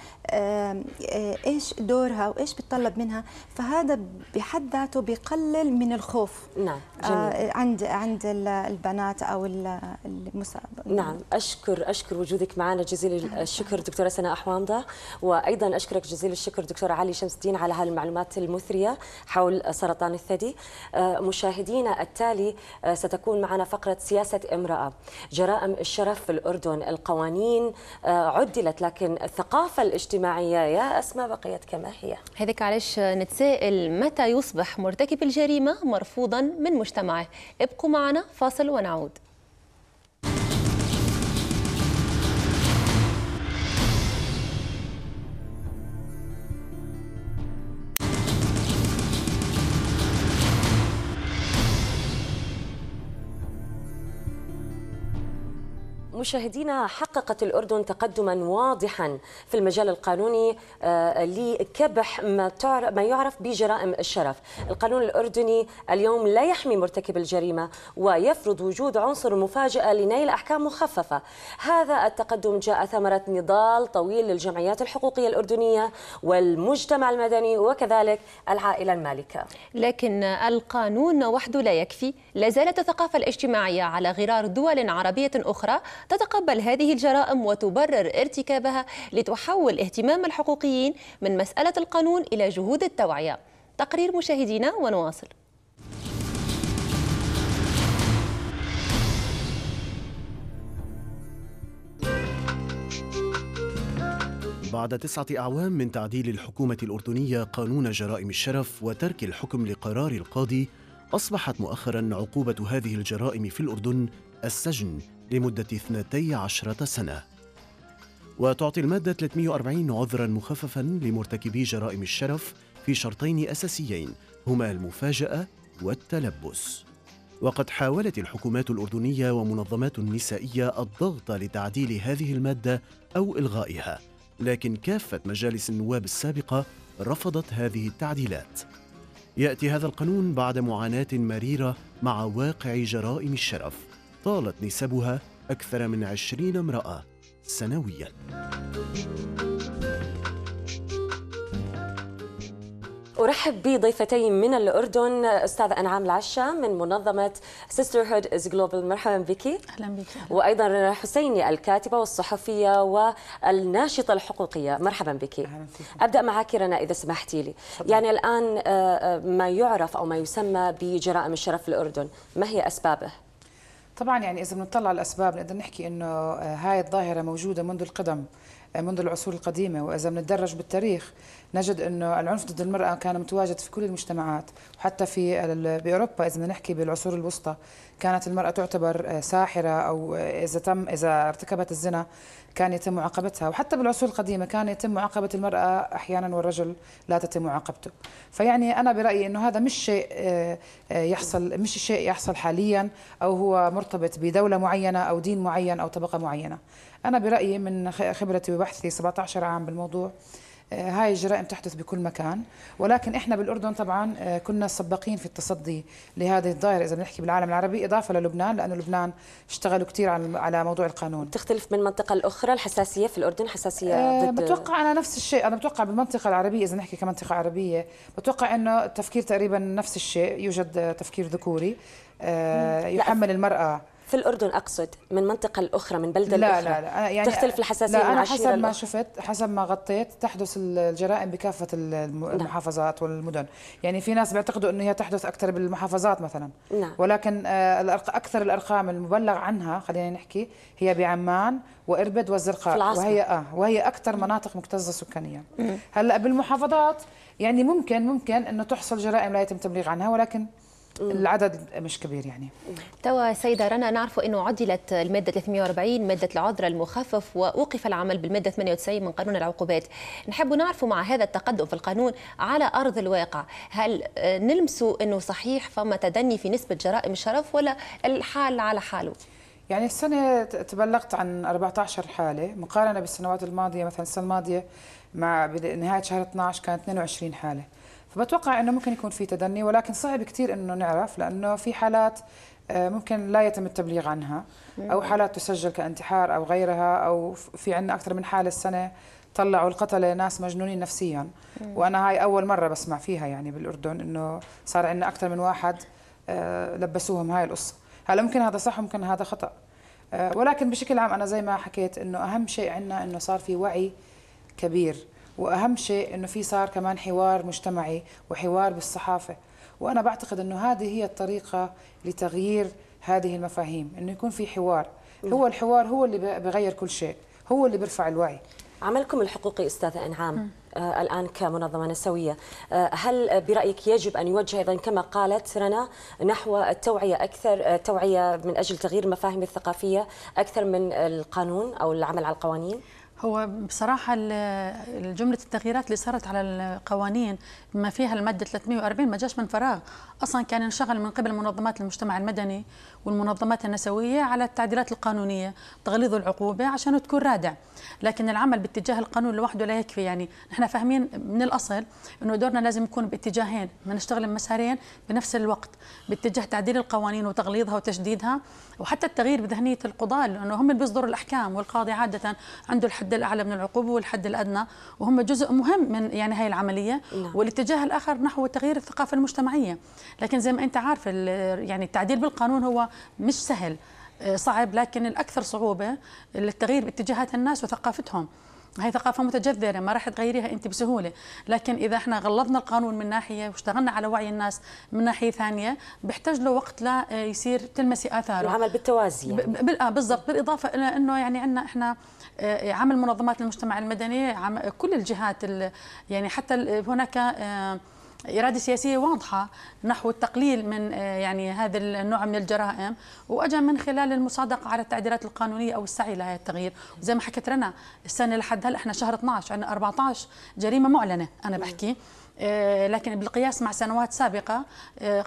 إيش دورها وإيش بتطلب منها. فهذا بحد ذاته بيقلل من الخوف.
نعم
جميل. عند عند البنات أو المسابقة
نعم أشكر أشكر وجودك معنا جزيل الشكر دكتورة سناء حوامضه وأيضا أشكرك جزيل الشكر دكتورة علي شمس الدين على هذه المعلومات المثرية حول سرطان الثدي. مشاهدينا التالي ستكون معنا فقرة سياسة امرأة. جرائم الشرف في الأردن القوانين عدلت لكن الثقافة الاجتماعية يا أسماء بقيت كما هي.
هذيك علاش نتساءل متى يصبح مرتكب الجريمة مرفوضا من مجتمعه. ابقوا معنا فاصل ونعود.
مشاهدينا حققت الأردن تقدما واضحا في المجال القانوني لكبح ما ما يعرف بجرائم الشرف. القانون الأردني اليوم لا يحمي مرتكب الجريمة ويفرض وجود عنصر المفاجأة لنيل أحكام مخففة. هذا التقدم جاء ثمرة نضال طويل للجمعيات الحقوقية الأردنية والمجتمع المدني وكذلك العائلة المالكة.
لكن القانون وحده لا يكفي. لا زالت الثقافة الاجتماعية على غرار دول عربية أخرى تتقبل هذه الجرائم وتبرر ارتكابها لتحول اهتمام الحقوقيين من مسألة القانون إلى جهود التوعية. تقرير مشاهدينا ونواصل.
بعد تسعة أعوام من تعديل الحكومة الأردنية قانون جرائم الشرف وترك الحكم لقرار القاضي أصبحت مؤخرا عقوبة هذه الجرائم في الأردن السجن. لمدة 12 سنة. وتعطي المادة 340 عذرا مخففا لمرتكبي جرائم الشرف في شرطين أساسيين هما المفاجأة والتلبس. وقد حاولت الحكومات الأردنية ومنظمات نسائية الضغط لتعديل هذه المادة أو إلغائها لكن كافة مجالس النواب السابقة رفضت هذه التعديلات. يأتي هذا القانون بعد معاناة مريرة مع واقع جرائم الشرف. طالت نسبها أكثر من عشرين امرأة سنوياً.
أرحب بضيفتي من الأردن أستاذة أنعام العشا من منظمة Sisterhood is Global. مرحبا بك.
أهلا بك.
وأيضا حسيني الكاتبة والصحفية والناشطة الحقوقية. مرحبا بك. أبدأ معك رنا إذا سمحتي لي. يعني الآن ما يعرف أو ما يسمى بجرائم الشرف في الأردن ما هي أسبابه؟
طبعا يعني إذا بنطلع الأسباب نقدر نحكي إنه هاي الظاهرة موجودة منذ القدم. منذ العصور القديمة وإذا بنتدرج بالتاريخ نجد أنه العنف ضد المرأة كان متواجد في كل المجتمعات وحتى في بأوروبا إذا نحكي بالعصور الوسطى كانت المرأة تعتبر ساحرة أو إذا تم إذا ارتكبت الزنا كان يتم معاقبتها وحتى بالعصور القديمة كان يتم معاقبة المرأة أحيانا والرجل لا تتم معاقبته فيعني أنا برأيي أنه هذا مش شيء يحصل مش شيء يحصل حاليا أو هو مرتبط بدولة معينة أو دين معين أو طبقة معينة. أنا برأيي من خبرتي وبحثي 17 عام بالموضوع هاي الجرائم تحدث بكل مكان ولكن إحنا بالأردن طبعا كنا سباقين في التصدي لهذه الظاهره إذا بنحكي بالعالم العربي إضافة للبنان لأنه لبنان اشتغلوا كثير على موضوع القانون.
تختلف من منطقة لأخرى الحساسية في الأردن حساسية
ضد بتوقع أنا نفس الشيء أنا بتوقع بالمنطقة العربية إذا نحكي كمنطقة عربية بتوقع إنه التفكير تقريبا نفس الشيء يوجد تفكير ذكوري يحمل المرأة.
في الأردن أقصد من منطقة الأخرى من بلدة
لا
الأخرى.
لا لا يعني
تختلف الحساسية
لا أنا حسب ما شفت حسب ما غطيت تحدث الجرائم بكافة المحافظات والمدن. يعني في ناس بيعتقدوا أنه هي تحدث أكثر بالمحافظات مثلا.
نعم.
ولكن أكثر الأرقام المبلغ عنها خلينا نحكي هي بعمان وإربد والزرقاء. وهي آه وهي أكثر مناطق مكتظة سكانيا. هلأ بالمحافظات يعني ممكن ممكن أنه تحصل جرائم لا يتم التبليغ عنها ولكن العدد مش كبير يعني.
توا سيدة رنا نعرف أنه عدلت المادة 340 مادة العذر المخفف وأوقف العمل بالمادة 98 من قانون العقوبات. نحب نعرف مع هذا التقدم في القانون على أرض الواقع هل نلمسوا أنه صحيح فما تدني في نسبة جرائم الشرف ولا الحال على حاله؟
يعني السنة تبلغت عن 14 حالة. مقارنة بالسنوات الماضية مثلا السنة الماضية مع نهاية شهر 12 كانت 22 حالة. فبتوقع إنه ممكن يكون في تدني ولكن صعب كثير إنه نعرف لأنه في حالات ممكن لا يتم التبليغ عنها أو حالات تسجل كانتحار أو غيرها أو في عندنا أكثر من حالة السنة طلعوا القتلة ناس مجنونين نفسيا. وأنا هاي أول مرة بسمع فيها يعني بالأردن إنه صار عندنا أكثر من واحد لبسوهم هاي القصة. هلا ممكن هذا صح؟ ممكن هذا خطأ. ولكن بشكل عام أنا زي ما حكيت إنه أهم شيء عندنا إنه صار في وعي كبير. وأهم شيء إنه في صار كمان حوار مجتمعي وحوار بالصحافة. وأنا بعتقد إنه هذه هي الطريقة لتغيير هذه المفاهيم إنه يكون في حوار. هو الحوار هو اللي بغير كل شيء هو اللي بيرفع الوعي.
عملكم الحقوقي أستاذة أنعام آه الآن كمنظمة نسوية آه هل برأيك يجب أن يوجه أيضا كما قالت رنا نحو التوعية أكثر آه توعية من أجل تغيير المفاهيم الثقافية أكثر من القانون أو العمل على القوانين؟
هو بصراحة جملة التغييرات اللي صارت على القوانين بما فيها المادة 340 ما جاش من فراغ. أصلا كان ينشغل من قبل منظمات المجتمع المدني والمنظمات النسوية على التعديلات القانونية تغليظ العقوبة عشان تكون رادع. لكن العمل باتجاه القانون لوحده لا يكفي. يعني نحن فاهمين من الأصل أنه دورنا لازم يكون باتجاهين. ما نشتغل بمسارين بنفس الوقت باتجاه تعديل القوانين وتغليظها وتشديدها وحتى التغيير بذهنية القضاة لأنه هم اللي بيصدروا الأحكام والقاضي عادة عنده الحد الأعلى من العقوبة والحد الأدنى وهم جزء مهم من يعني هاي العملية.
نعم.
والاتجاه الآخر نحو تغيير الثقافة المجتمعية. لكن زي ما أنت عارف يعني التعديل بالقانون هو مش سهل صعب لكن الأكثر صعوبة التغيير باتجاهات الناس وثقافتهم. هي ثقافة متجذرة ما راح تغيريها أنت بسهولة. لكن إذا إحنا غلظنا القانون من ناحية واشتغلنا على وعي الناس من ناحية ثانية بيحتاج له وقت لا يصير تلمسي آثاره.
العمل بالتوازي
يعني. بالضبط بالإضافة إلى أنه يعني عندنا إحنا عمل منظمات المجتمع المدني كل الجهات يعني حتى هناك إرادة سياسية واضحة نحو التقليل من يعني هذا النوع من الجرائم وأجا من خلال المصادقة على التعديلات القانونية أو السعي لهذا التغيير. وزي ما حكت رنا السنة لحد هلا إحنا شهر 12 عندنا 14 جريمة معلنة أنا بحكي. لكن بالقياس مع سنوات سابقة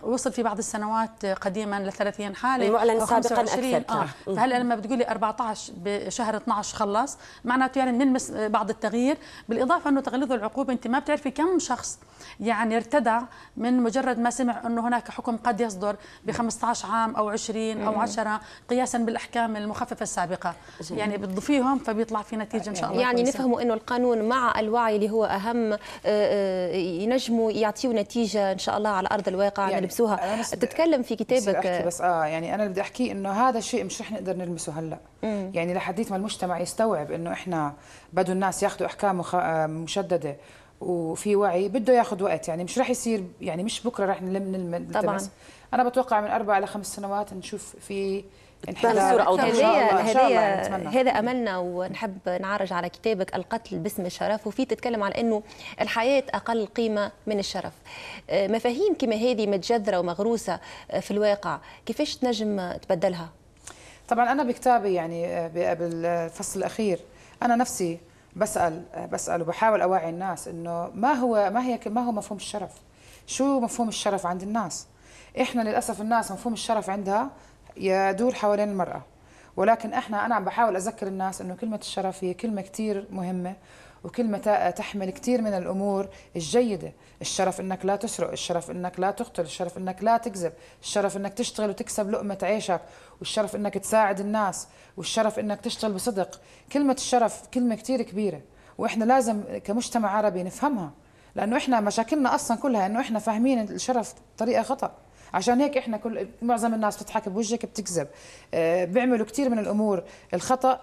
وصل في بعض السنوات قديما ل 30 حالة
المعلن سابقا أكثر.
آه. فهلا لما بتقولي 14 بشهر 12 خلص معناته يعني بنلمس بعض التغيير. بالإضافة أنه تغليظ العقوبة أنت ما بتعرفي كم شخص يعني ارتدع من مجرد ما سمع أنه هناك حكم قد يصدر ب 15 عام أو 20 أو 10 قياسا بالأحكام المخففة السابقة. جميل. يعني بتضيفيهم فبيطلع في نتيجة إن شاء الله
يعني نفهموا أنه القانون مع الوعي اللي هو أهم ينجموا يعطيوا نتيجة إن شاء الله على أرض الواقع
يعني
نلبسوها. تتكلم في كتابك.
احكي بس آه يعني أنا بدي احكيه إنه هذا الشيء مش رح نقدر نلمسه هلأ. يعني لحديت ما المجتمع يستوعب إنه إحنا بده الناس ياخذوا أحكام مخ... آه، مشددة وفي وعي بده ياخذ وقت. يعني مش رح يصير يعني مش بكرة رح نلم نلم
طبعاً.
أنا بتوقع من أربع إلى خمس سنوات نشوف في
تبان صورة أوضح.
إن شاء الله. إن شاء الله يعني
هذا
نتمنى.
هذا أملنا ونحب نعرج على كتابك القتل باسم الشرف وفي تتكلم على إنه الحياة أقل قيمة من الشرف. آه، مفاهيم كما هذه متجذرة ومغروسة آه، في الواقع كيفاش تنجم تبدلها؟
طبعا أنا بكتابي يعني آه، بالفصل الأخير أنا نفسي بسأل آه، بسأل وبحاول أوعي الناس إنه ما هو ما هي ما هو مفهوم الشرف؟ شو مفهوم الشرف عند الناس؟ إحنا للأسف الناس مفهوم الشرف عندها يدور حوالين المرأة. ولكن إحنا أنا عم بحاول أذكر الناس إنه كلمة الشرف هي كلمة كثير مهمة وكلمة تا- تحمل كثير من الأمور الجيدة. الشرف إنك لا تسرق الشرف إنك لا تقتل الشرف إنك لا تكذب الشرف إنك تشتغل وتكسب لقمة عيشك والشرف إنك تساعد الناس والشرف إنك تشتغل بصدق. كلمة الشرف كلمة كثير كبيرة وإحنا لازم كمجتمع عربي نفهمها. لأنه إحنا مشاكلنا أصلا كلها إنه إحنا فاهمين الشرف بطريقة خطأ. عشان هيك إحنا كل معظم الناس بتضحك بوجهك بتكذب. آه، بيعملوا كثير من الأمور الخطأ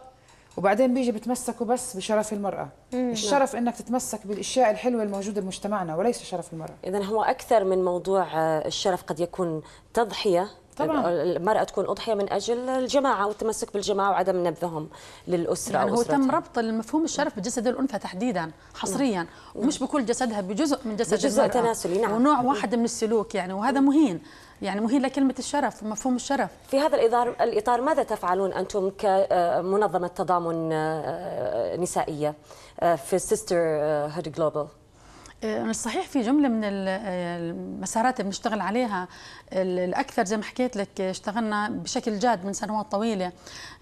وبعدين بيجي بتمسكوا بس بشرف المرأة. الشرف إنك تتمسك بالأشياء الحلوة الموجودة بمجتمعنا وليس شرف المرأة.
إذا هو أكثر من موضوع آه، الشرف قد يكون تضحية
طبعاً.
المرأة تكون أضحية من أجل الجماعة والتمسك بالجماعة وعدم نبذهم للأسرة
يعني هو. تم ربط المفهوم الشرف بجسد الأنثى تحديدا حصريا ومش بكل جسدها بجزء من جسد
بجزء
المرأة.
تناسلي، نعم.
ونوع واحد من السلوك يعني وهذا مهين يعني مهين لكلمة الشرف ومفهوم الشرف
في هذا الإطار, الإطار ماذا تفعلون أنتم كمنظمة تضامن آه، نسائية آه، في سيستر هود جلوبال
آه، صحيح في جملة من آه، المسارات اللي بنشتغل عليها ال- الأكثر زي ما حكيت لك آه، اشتغلنا بشكل جاد من سنوات طويلة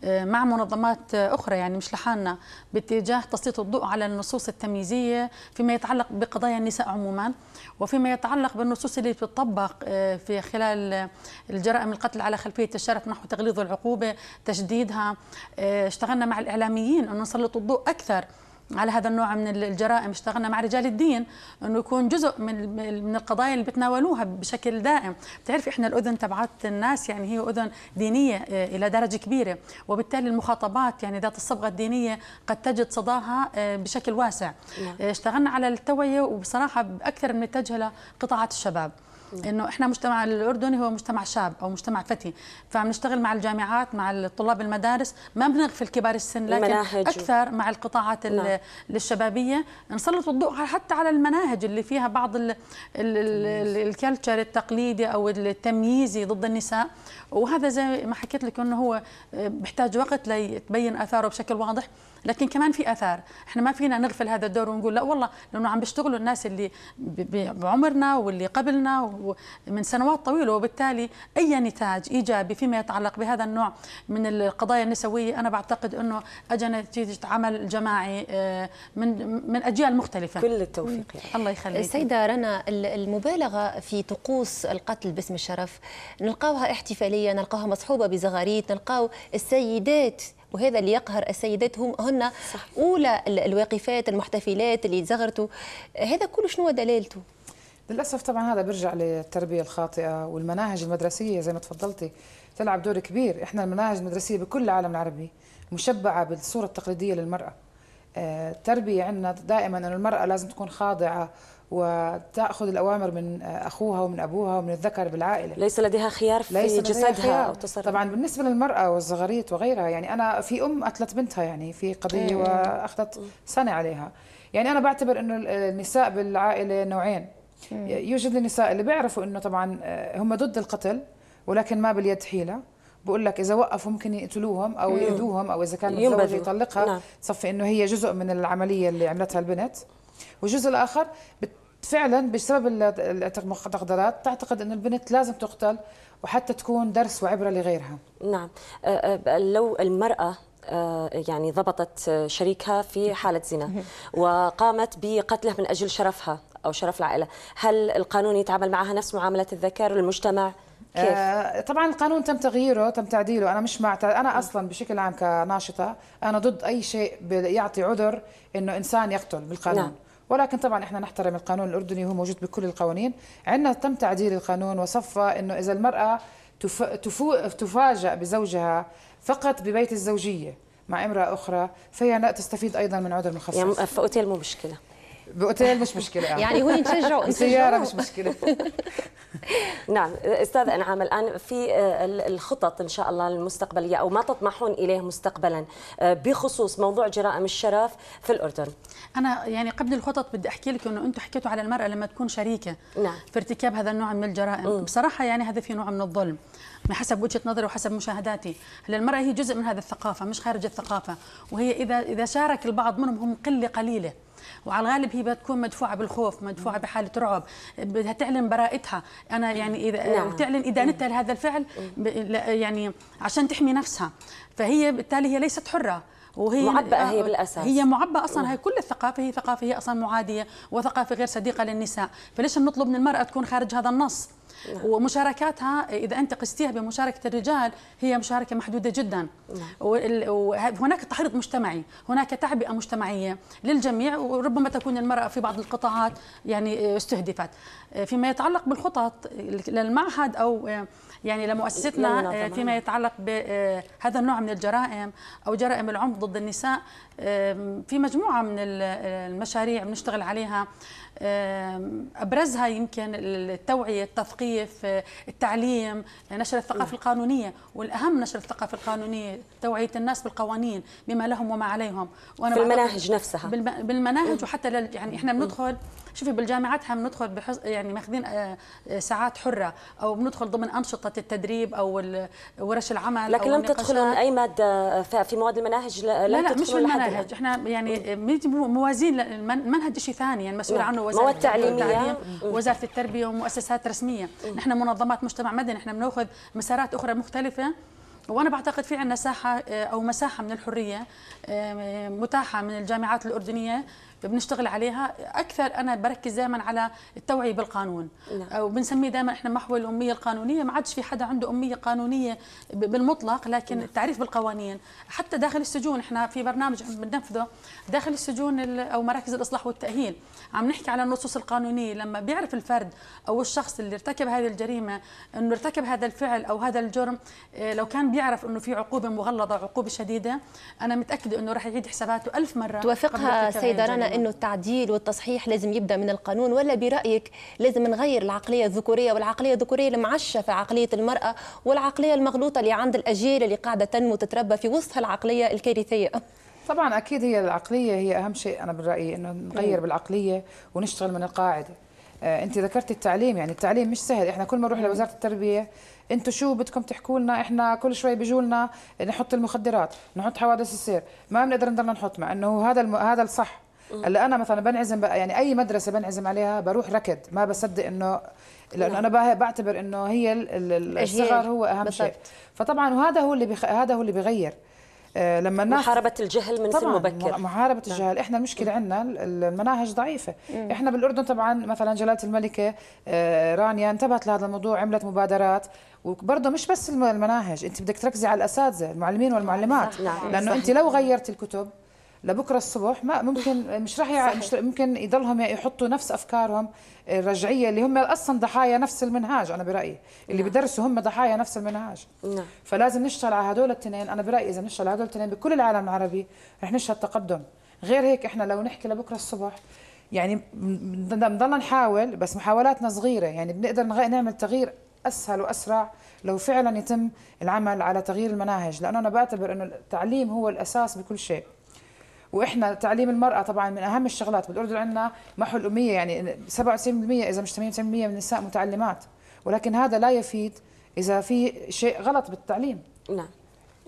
آه، مع منظمات آه، أخرى يعني مش لحالنا باتجاه تسليط الضوء على النصوص التمييزية فيما يتعلق بقضايا النساء عموما وفيما يتعلق بالنصوص اللي بتطبق آه، في خلال آه، الجرائم القتل على خلفية الشرف نحو تغليظ العقوبة تشديدها. آه، اشتغلنا مع الإعلاميين أنه نسلط الضوء أكثر. على هذا النوع من الجرائم. اشتغلنا مع رجال الدين انه يكون جزء من من القضايا اللي بتناولوها بشكل دائم. بتعرفي إحنا الأذن تبعت الناس يعني هي أذن دينية آه، إلى درجة كبيرة. وبالتالي المخاطبات يعني ذات الصبغة الدينية قد تجد صداها آه، بشكل واسع. آه، اشتغلنا على التوعية وبصراحة بأكثر من لقطاعات الشباب. إنه إحنا مجتمع الأردني هو مجتمع شاب أو مجتمع فتي فعم نشتغل مع الجامعات مع الطلاب المدارس ما بنغفل كبار السن لكن
المناهج.
أكثر مع القطاعات ال-
نعم.
الشبابيه نسلط الضوء حتى على المناهج اللي فيها بعض ال- ال- ال- الكلتشر التقليدي أو التمييزي ضد النساء وهذا زي ما حكيت لك إنه هو بيحتاج وقت ليتبين آثاره بشكل واضح لكن كمان في آثار. إحنا ما فينا نغفل هذا الدور ونقول لا والله لأنه عم بيشتغلوا الناس اللي ب- ب- بعمرنا واللي قبلنا ومن سنوات طويلة. وبالتالي أي نتاج إيجابي فيما يتعلق بهذا النوع من القضايا النسوية أنا بعتقد إنه اجى نتيجة عمل جماعي آه، من من أجيال مختلفة.
كل التوفيق يعني.
الله يخليك.
السيدة رنا ال- المبالغة في طقوس القتل باسم الشرف نلقاوها احتفالية نلقاوها مصحوبة بزغاريت نلقاو السيدات وهذا اللي يقهر السيدات هم هن صح. أولى ال- الواقفات المحتفلات اللي زغرتوا. هذا كله شنو دلالته؟
للأسف طبعا هذا بيرجع للتربية الخاطئة والمناهج المدرسية زي ما تفضلتي. تلعب دور كبير. إحنا المناهج المدرسية بكل العالم العربي مشبعة بالصورة التقليدية للمرأة. آه، التربية عندنا دائما إنه المرأة لازم تكون خاضعة وتأخذ الأوامر من أخوها ومن أبوها ومن الذكر بالعائلة.
ليس لديها خيار في
ليس
جسدها
خيار.
أو تصرف
طبعا بالنسبة للمرأة والزغاريت وغيرها يعني أنا في أم قتلت بنتها يعني في قضية وأخذت سنه عليها. يعني أنا بعتبر إنه النساء بالعائلة نوعين. يوجد النساء اللي بيعرفوا إنه طبعا آه، هم ضد القتل ولكن ما باليد حيلة. بقول لك إذا وقفوا ممكن يقتلوهم أو يأذوهم أو إذا كان متزوج. يطلقها.
نعم.
تصفي إنه هي جزء من العملية اللي عملتها البنت. والجزء الآخر فعلا بسبب ال- المخدرات تعتقد ان البنت لازم تقتل وحتى تكون درس وعبرة لغيرها.
نعم. آه، آه، لو المرأة آه، يعني ضبطت شريكها في حالة زنا وقامت بقتله من أجل شرفها أو شرف العائلة هل القانون يتعامل معها نفس معاملة الذكر المجتمع؟ كيف؟
آه، طبعا القانون تم تغييره تم تعديله. أنا مش مع أنا أصلا بشكل عام كناشطة أنا ضد أي شيء يعطي عذر إنه إنسان يقتل بالقانون.
نعم.
ولكن طبعا إحنا نحترم القانون الأردني وهو موجود بكل القوانين عندنا تم تعديل القانون وصفى إنه إذا المرأة. تفاجأ بزوجها فقط ببيت الزوجية مع امرأة أخرى فهي تستفيد أيضا من عذر مخصص
يعني اوتيل مو مشكلة
بأوتيل مش مشكلة.
يعني هو نشجعوا
سياره مش مشكلة.
نعم أستاذ أنعام الآن في آه، الخطط إن شاء الله المستقبلية أو ما تطمحون إليه مستقبلا آه، بخصوص موضوع جرائم الشرف في الأردن.
أنا يعني قبل الخطط بدي أحكي لك إنه أنتم حكيتوا على المرأة لما تكون شريكة.
نعم.
في ارتكاب هذا النوع من الجرائم. م. بصراحة يعني هذا في نوع من الظلم حسب وجهة نظري وحسب مشاهداتي. هلا المرأة هي جزء من هذه الثقافة مش خارج الثقافة. وهي إذا إذا شارك البعض منهم هم قلة قليلة. وعلى الغالب هي بتكون مدفوعة بالخوف مدفوعة بحالة رعب. بدها تعلن براءتها. أنا يعني إذا نعم. تعلن ادانتها لهذا الفعل يعني عشان تحمي نفسها. فهي بالتالي هي ليست حرة.
وهي معبأة هي بالأساس.
هي معبأة أصلا. هي كل الثقافة هي ثقافة هي أصلا معادية وثقافة غير صديقة للنساء. فليش نطلب من المرأة تكون خارج هذا النص؟ نعم. ومشاركاتها إذا أنت قستيها بمشاركة الرجال هي مشاركة محدودة جدا نعم. وهناك تحريض مجتمعي هناك تعبئة مجتمعية للجميع وربما تكون المرأة في بعض القطاعات يعني استهدفت فيما يتعلق بالخطط للمعهد أو يعني لمؤسستنا فيما يتعلق بهذا النوع من الجرائم أو جرائم العنف ضد النساء في مجموعة من المشاريع بنشتغل عليها أبرزها يمكن التوعية التثقيف التعليم نشر الثقافة القانونية. والأهم نشر الثقافة القانونية توعية الناس بالقوانين بما لهم وما عليهم.
وأنا في المناهج نفسها.
بالمناهج وحتى يعني إحنا بندخل شوفي بالجامعات إحنا بندخل بحز يعني ماخذين آه، آه، ساعات حرة. أو بندخل ضمن أنشطة التدريب أو ورش العمل
لكن لم تدخلون أي مادة في مواد المناهج؟
لا لا, لا مش المناهج إحنا يعني موازين المنهج شيء ثاني يعني مسؤول عنه
وزارة مواد تعليمية.
وزارة التربية ومؤسسات رسمية. نحن منظمات مجتمع مدني إحنا بنأخذ مسارات أخرى مختلفة. وأنا بعتقد في عندنا ساحة آه، أو مساحة من الحرية متاحة من الجامعات الأردنية بنشتغل عليها. أكثر أنا بركز دائما على التوعية بالقانون. نعم. وبنسميه دائما إحنا محو الأمية القانونية. ما عادش في حدا عنده أمية قانونية بالمطلق لكن نعم. التعريف بالقوانين. حتى داخل السجون إحنا في برنامج بننفذه. داخل السجون أو مراكز الإصلاح والتأهيل عم نحكي على النصوص القانونية. لما بيعرف الفرد أو الشخص اللي ارتكب هذه الجريمة إنه ارتكب هذا الفعل أو هذا الجرم آه، لو كان بيعرف إنه في عقوبة مغلظة عقوبة شديدة أنا متأكدة إنه راح يعيد حساباته ألف مرة
توافقها سيده رنا أنه التعديل والتصحيح لازم يبدأ من القانون ولا برأيك لازم نغير العقلية الذكورية؟ والعقلية الذكورية المعشفه عقلية المرأة والعقلية المغلوطة اللي عند الأجيال اللي قاعدة تنمو وتتربى في وسط العقلية الكارثية.
طبعا أكيد هي العقلية هي أهم شيء أنا برأيي إنه نغير بالعقلية ونشتغل من القاعدة. آه أنت ذكرت التعليم يعني التعليم مش سهل. إحنا كل ما نروح لوزارة التربية أنتم شو بدكم تحكوا لنا؟ إحنا كل شوي بيجوا لنا نحط المخدرات نحط حوادث السير. ما بنقدر نضلنا نحط مع إنه هذا الم... هذا الصح. هلا أنا مثلا بنعزم بقى يعني أي مدرسة بنعزم عليها بروح ركض ما بصدق إنه لأنه نعم. أنا بعتبر إنه هي الصغر هو أهم بالضبط. شيء فطبعا وهذا هو اللي بخ... هذا هو اللي بيغير.
آه لما الناس محاربة الجهل من سن مبكر.
محاربة نعم. الجهل. إحنا المشكلة عندنا المناهج ضعيفة. مم. إحنا بالأردن طبعا مثلا جلالة الملكة آه رانيا انتبهت لهذا الموضوع عملت مبادرات. وبرضه مش بس المناهج أنت بدك تركزي على الأساتذة المعلمين والمعلمات. نعم. لأنه أنت لو غيرت الكتب لبكرة الصبح ما ممكن مش راح مش ممكن يضلهم يحطوا نفس أفكارهم الرجعية اللي هم أصلا ضحايا نفس المنهاج أنا برأيي. اللي نعم. بدرسوا هم ضحايا نفس المنهاج. نعم. فلازم نشتغل على هدول الاثنين. أنا برأيي إذا نشتغل على هدول الاثنين بكل العالم العربي رح نشهد تقدم. غير هيك إحنا لو نحكي لبكرة الصبح يعني بنضلنا نحاول بس محاولاتنا صغيرة. يعني بنقدر نعمل تغيير أسهل وأسرع لو فعلا يتم العمل على تغيير المناهج. لأنه أنا بعتبر إنه التعليم هو الأساس بكل شيء. وإحنا تعليم المرأة طبعا من أهم الشغلات بالأردن عندنا محو الأمية يعني 97% إذا مش 80% من النساء متعلمات. ولكن هذا لا يفيد إذا في شيء غلط بالتعليم.
نعم.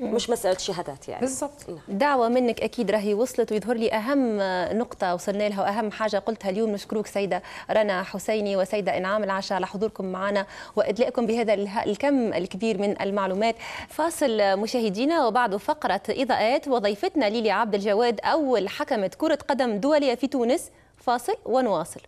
مش مسألة شهادات يعني.
بالضبط.
نعم. دعوة منك أكيد راهي وصلت ويظهر لي أهم نقطة وصلنا لها وأهم حاجة قلتها اليوم. نشكروك سيدة رنا حسيني وسيدة إنعام العشاء على حضوركم معنا وإدلائكم بهذا الكم الكبير من المعلومات. فاصل مشاهدينا وبعد فقرة إضاءات وضيفتنا ليلي عبد الجواد أول حكمة كرة قدم دولية في تونس. فاصل ونواصل.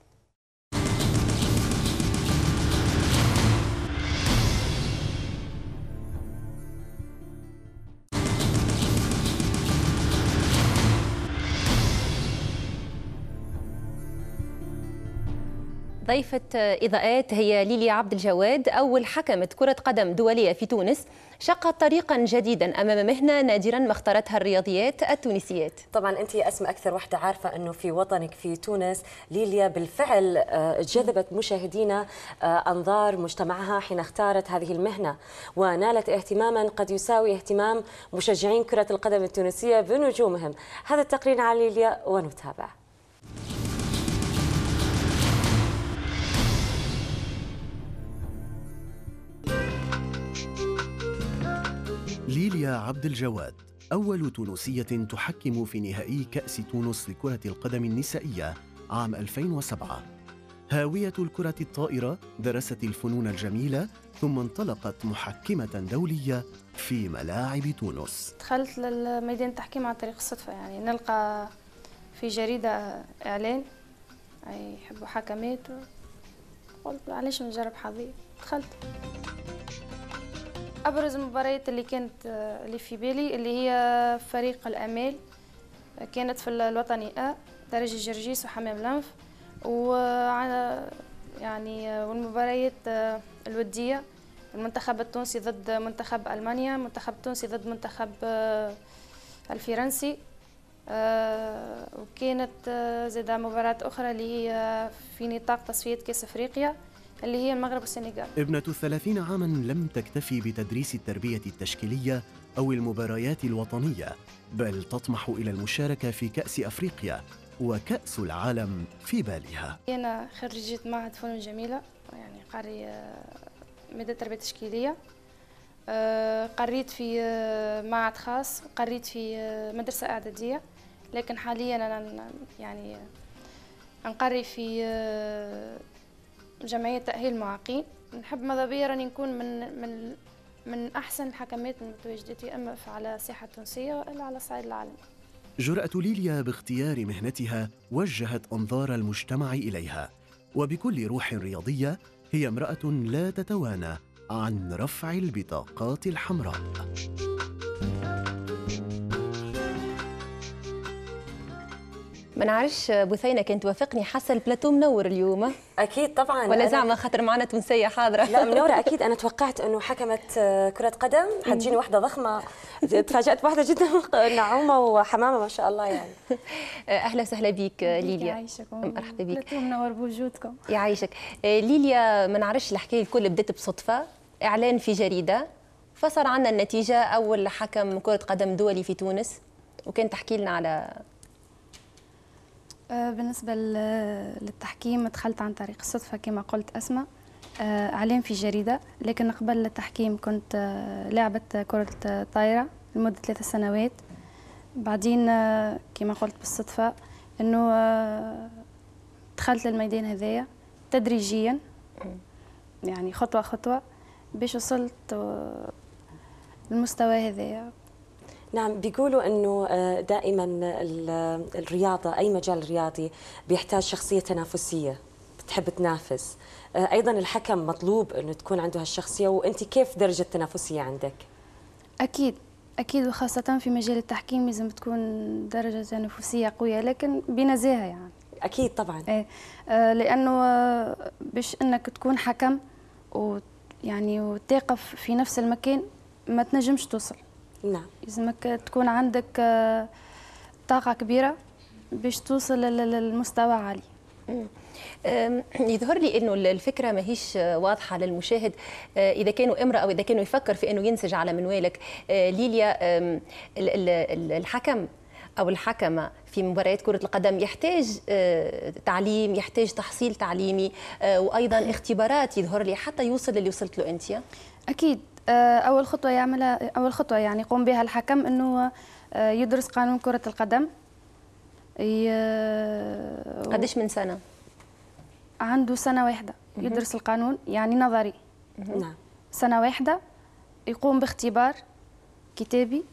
ضيفة إضاءات هي ليليا عبد الجواد أول حكمة كرة قدم دولية في تونس. شقت طريقا جديدا أمام مهنة نادرا ما اختارتها الرياضيات التونسيات.
طبعا أنت يا أسماء أكثر وحده عارفة أنه في وطنك في تونس ليليا بالفعل آه، جذبت مشاهدينا آه، أنظار مجتمعها حين اختارت هذه المهنة. ونالت اهتماما قد يساوي اهتمام مشجعين كرة القدم التونسية بنجومهم. هذا التقرير عن ليليا ونتابع.
ليليا عبد الجواد. أول تونسية تحكم في نهائي كأس تونس لكرة القدم النسائية عام 2007 هاوية الكرة الطائرة درست الفنون الجميلة ثم انطلقت محكمة دولية في ملاعب تونس.
دخلت للميدان التحكيم عن طريق الصدفة يعني نلقى في جريدة إعلان يحبوا حكمات قلت علاش نجرب حظي؟ دخلت. أبرز المباريات اللي كانت اللي في بالي اللي هي فريق الأمال كانت في الوطني أ ترجي جرجيس وحمام لنف و يعني والمباريات الودية المنتخب التونسي ضد منتخب ألمانيا المنتخب التونسي ضد منتخب الفرنسي وكانت زاد مباراة أخرى اللي هي في نطاق تصفية كأس أفريقيا. اللي هي المغرب والسنغال
ابنة الثلاثين عاما لم تكتفي بتدريس التربية التشكيلية أو المباريات الوطنية بل تطمح إلى المشاركة في كأس أفريقيا وكأس العالم في بالها.
أنا خريجة معهد فنون جميلة يعني قاري مادة تربية تشكيلية. قريت في معهد خاص قريت في مدرسة إعدادية. لكن حاليا أنا يعني نقري في جمعية تأهيل معاقين نحب ماذا بيا راني نكون من من من أحسن الحكمات المتواجدة إما على الساحة التونسية وإلا على الصعيد العالمي
جرأة ليليا باختيار مهنتها وجهت أنظار المجتمع إليها. وبكل روح رياضية هي امرأة لا تتوانى عن رفع البطاقات الحمراء.
ما نعرفش بثينه كانت توافقني حاسه البلاتو منور اليوم.
أكيد طبعا.
ولا زعما خاطر معنا تونسية حاضرة.
لا منورة أكيد. أنا توقعت أنه حكمت كرة قدم. حتجيني واحدة ضخمة. تفاجأت بواحدة جدا. نعومة وحمامة ما شاء الله يعني.
أهلا وسهلا بك ليليا.
يعيشكم.
مرحبا بك
بلاتو منور بوجودكم.
يعيشك. ليليا ما نعرفش الحكاية الكل بدأت بصدفة. إعلان في جريدة. فصار عندنا النتيجة أول حكم كرة قدم دولي في تونس. وكان تحكي لنا على
بالنسبة للتحكيم دخلت عن طريق الصدفة كما قلت أسماء. إعلان في جريدة لكن قبل التحكيم كنت لاعبة كرة طايرة لمدة ثلاث سنوات. بعدين كما قلت بالصدفة أنه دخلت للميدان هذايا تدريجيا. يعني خطوة خطوة باش وصلت للمستوى هذايا.
نعم بيقولوا إنه دائما الرياضة أي مجال رياضي بيحتاج شخصية تنافسية بتحب تنافس. أيضا الحكم مطلوب إنه تكون عنده هالشخصية وأنت كيف درجة التنافسية عندك؟
أكيد أكيد وخاصة في مجال التحكيم لازم تكون درجة تنافسية قوية لكن بنزاهه يعني.
أكيد طبعا.
إيه آه لأنه باش إنك تكون حكم ويعني وتقف في نفس المكان ما تنجمش توصل.
نعم.
لازمك تكون عندك طاقة كبيرة باش توصل للمستوى عالي.
يظهر لي إنه الفكرة ماهيش واضحة للمشاهد. إذا كانوا امرأة أو إذا كانوا يفكر في إنه ينسج على منوالك. ليليا الحكم أو الحكمة في مباريات كرة القدم يحتاج تعليم يحتاج تحصيل تعليمي. وأيضا اختبارات يظهر لي حتى يوصل للي وصلت له أنت.
أكيد. أول خطوة يعملها أول خطوة يعني يقوم بها الحكم إنه يدرس قانون كرة القدم.
قديش من سنة؟
عنده سنة واحدة يدرس القانون يعني نظري.
نعم.
سنة واحدة يقوم باختبار كتابي.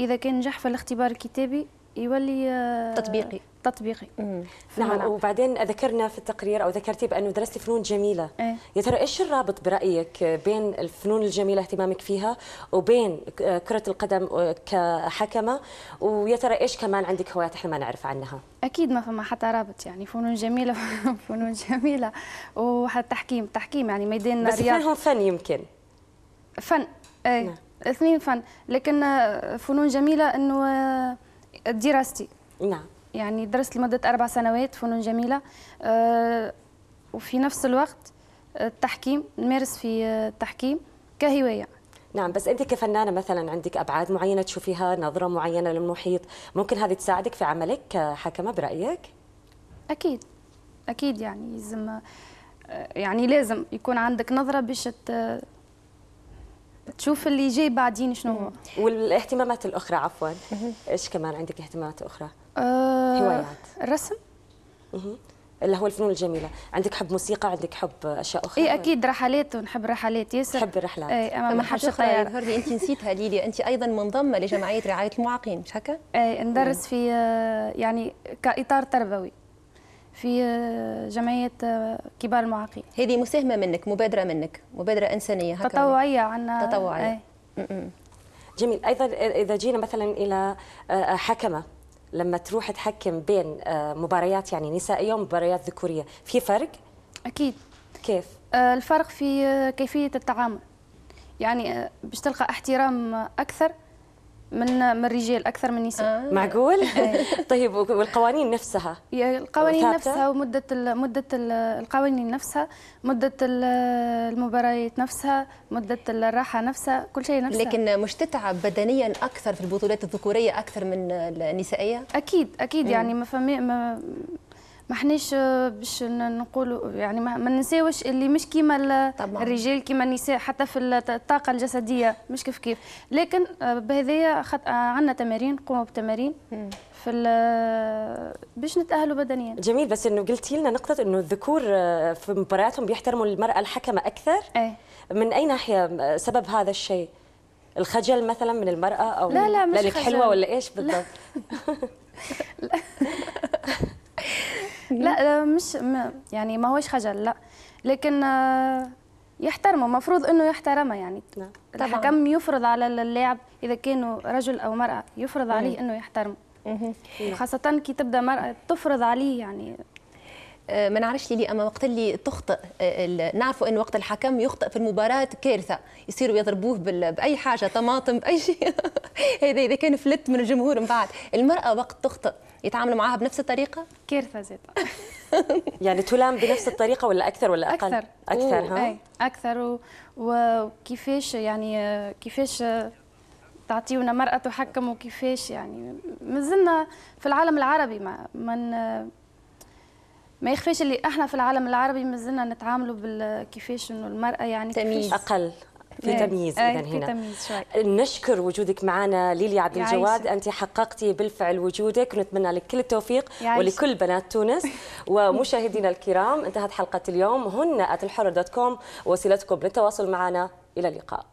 إذا كان نجح في الاختبار الكتابي يولي
تطبيقي.
تطبيقي
نعم. وبعدين ذكرنا في التقرير أو ذكرتي بأنه درستي فنون جميلة.
إيه.
يا ترى إيش الرابط برأيك بين الفنون الجميلة اهتمامك فيها وبين كرة القدم كحكمة؟ ويا ترى إيش كمان عندك هوايات إحنا ما نعرف عنها؟
أكيد ما فما حتى رابط يعني فنون جميلة فنون جميلة. وحتى تحكيم تحكيم يعني ميدان
بس اثنينهم فن يمكن.
فن اي
نعم.
اثنين فن. لكن فنون جميلة إنه آه، دراستي.
نعم.
يعني درست لمدة أربع سنوات فنون جميلة. آه، وفي نفس الوقت التحكيم نمارس في آه، التحكيم كهواية.
نعم بس أنت كفنانة مثلا عندك أبعاد معينة تشوفيها نظرة معينة للمحيط ممكن هذه تساعدك في عملك كحكمة برأيك؟
أكيد أكيد يعني لازم آه، يعني لازم يكون عندك نظرة باش تشوف اللي جاي بعدين شنو هو.
والاهتمامات الأخرى عفوا. إيش كمان عندك اهتمامات أخرى؟
آه،
هوايات.
الرسم.
اللي هو الفنون الجميلة. عندك حب موسيقى عندك حب أشياء أخرى؟
اي أكيد رحلات ونحب رحلات. ياسر
تحب الرحلات.
اي اما ما
ما
نحبش
حبش
الطياره
هردي أنت نسيتها ليليا أنت أيضا منضمة لجمعية رعاية المعاقين مش هكا؟
اي ندرس في آه، يعني كإطار تربوي في آه، جمعية كبار المعاقين.
هذه مساهمة منك مبادرة منك مبادرة إنسانية هكا
تطوعية عنا
تطوعية.
أي.
م-م.
جميل. أيضا إذا جينا مثلا إلى حكمة لما تروح تحكم بين آه، مباريات يعني نسائية ومباريات ذكورية في فرق؟
أكيد.
كيف؟
آه، الفرق في آه، كيفية التعامل. يعني باش تلقى احترام أكثر من من الرجال أكثر من النساء
آه.
معقول طيب والقوانين نفسها
يا القوانين
ثابتة؟
نفسها ومدة ال مدة ال القوانين نفسها مدة ال المباريات نفسها مدة الراحة نفسها كل شيء نفسها
لكن مش تتعب بدنيا أكثر في البطولات الذكورية أكثر من النسائية؟
أكيد أكيد
مم.
يعني ما ما ما احناش آه، باش ن- نقولوا يعني ما, ما ننساوش اللي مش كيما. الرجال كيما النساء حتى في الطاقة الجسدية مش كيف كيف. لكن آه، بهذايا خط... آه، عندنا تمارين نقوموا بتمارين في باش نتأهلوا بدنيا.
جميل بس إنه قلتي لنا نقطة إنه الذكور آه، في مبارياتهم بيحترموا المرأة الحكمة أكثر.
إيه.
من أي ناحية آه، سبب هذا الشيء؟ الخجل مثلا من المرأة أو
لا، لا، مش لأنك.
حلوة ولا إيش بالضبط؟
لا لا مش ما يعني ما هوش خجل لا. لكن آه، يحترموا المفروض إنه يحترمها يعني.
نعم.
الحكم يفرض على اللاعب إذا كانوا رجل أو مرأة يفرض عليه إنه يحترمه. خاصة كي تبدأ مرأة تفرض عليه يعني.
آه، ما نعرفش ليلي أما وقت اللي تخطئ آه، نعرفوا ان وقت الحكم يخطئ في المباراة كارثة. يصيروا يضربوه بأي حاجة طماطم بأي شيء. هذا إذا كان فلت من الجمهور من بعد. المرأة وقت تخطئ. يتعاملوا معها بنفس الطريقة؟
كارثة زيت.
يعني تلام بنفس الطريقة ولا أكثر ولا
أقل؟
أكثر.
أكثر
ها؟
أي أكثر. و- وكيفاش يعني كيفاش تعطيونا مرأة تحكم وكيفاش يعني؟ مازلنا في العالم العربي ما من ما يخفاش اللي إحنا في العالم العربي مازلنا نتعاملوا بال كيفاش إنه المرأة يعني
تمييز.
أقل. في
إيه،
تمييز
إيه،
اذا هنا.
تمييز شوي.
نشكر وجودك معنا ليليا عبد. الجواد. أنت حققتي بالفعل وجودك ونتمنى لك كل التوفيق. ولكل بنات تونس. ومشاهدينا الكرام انتهت حلقة اليوم. هن الحر دوت كوم وسيلتكم للتواصل معنا. إلى اللقاء.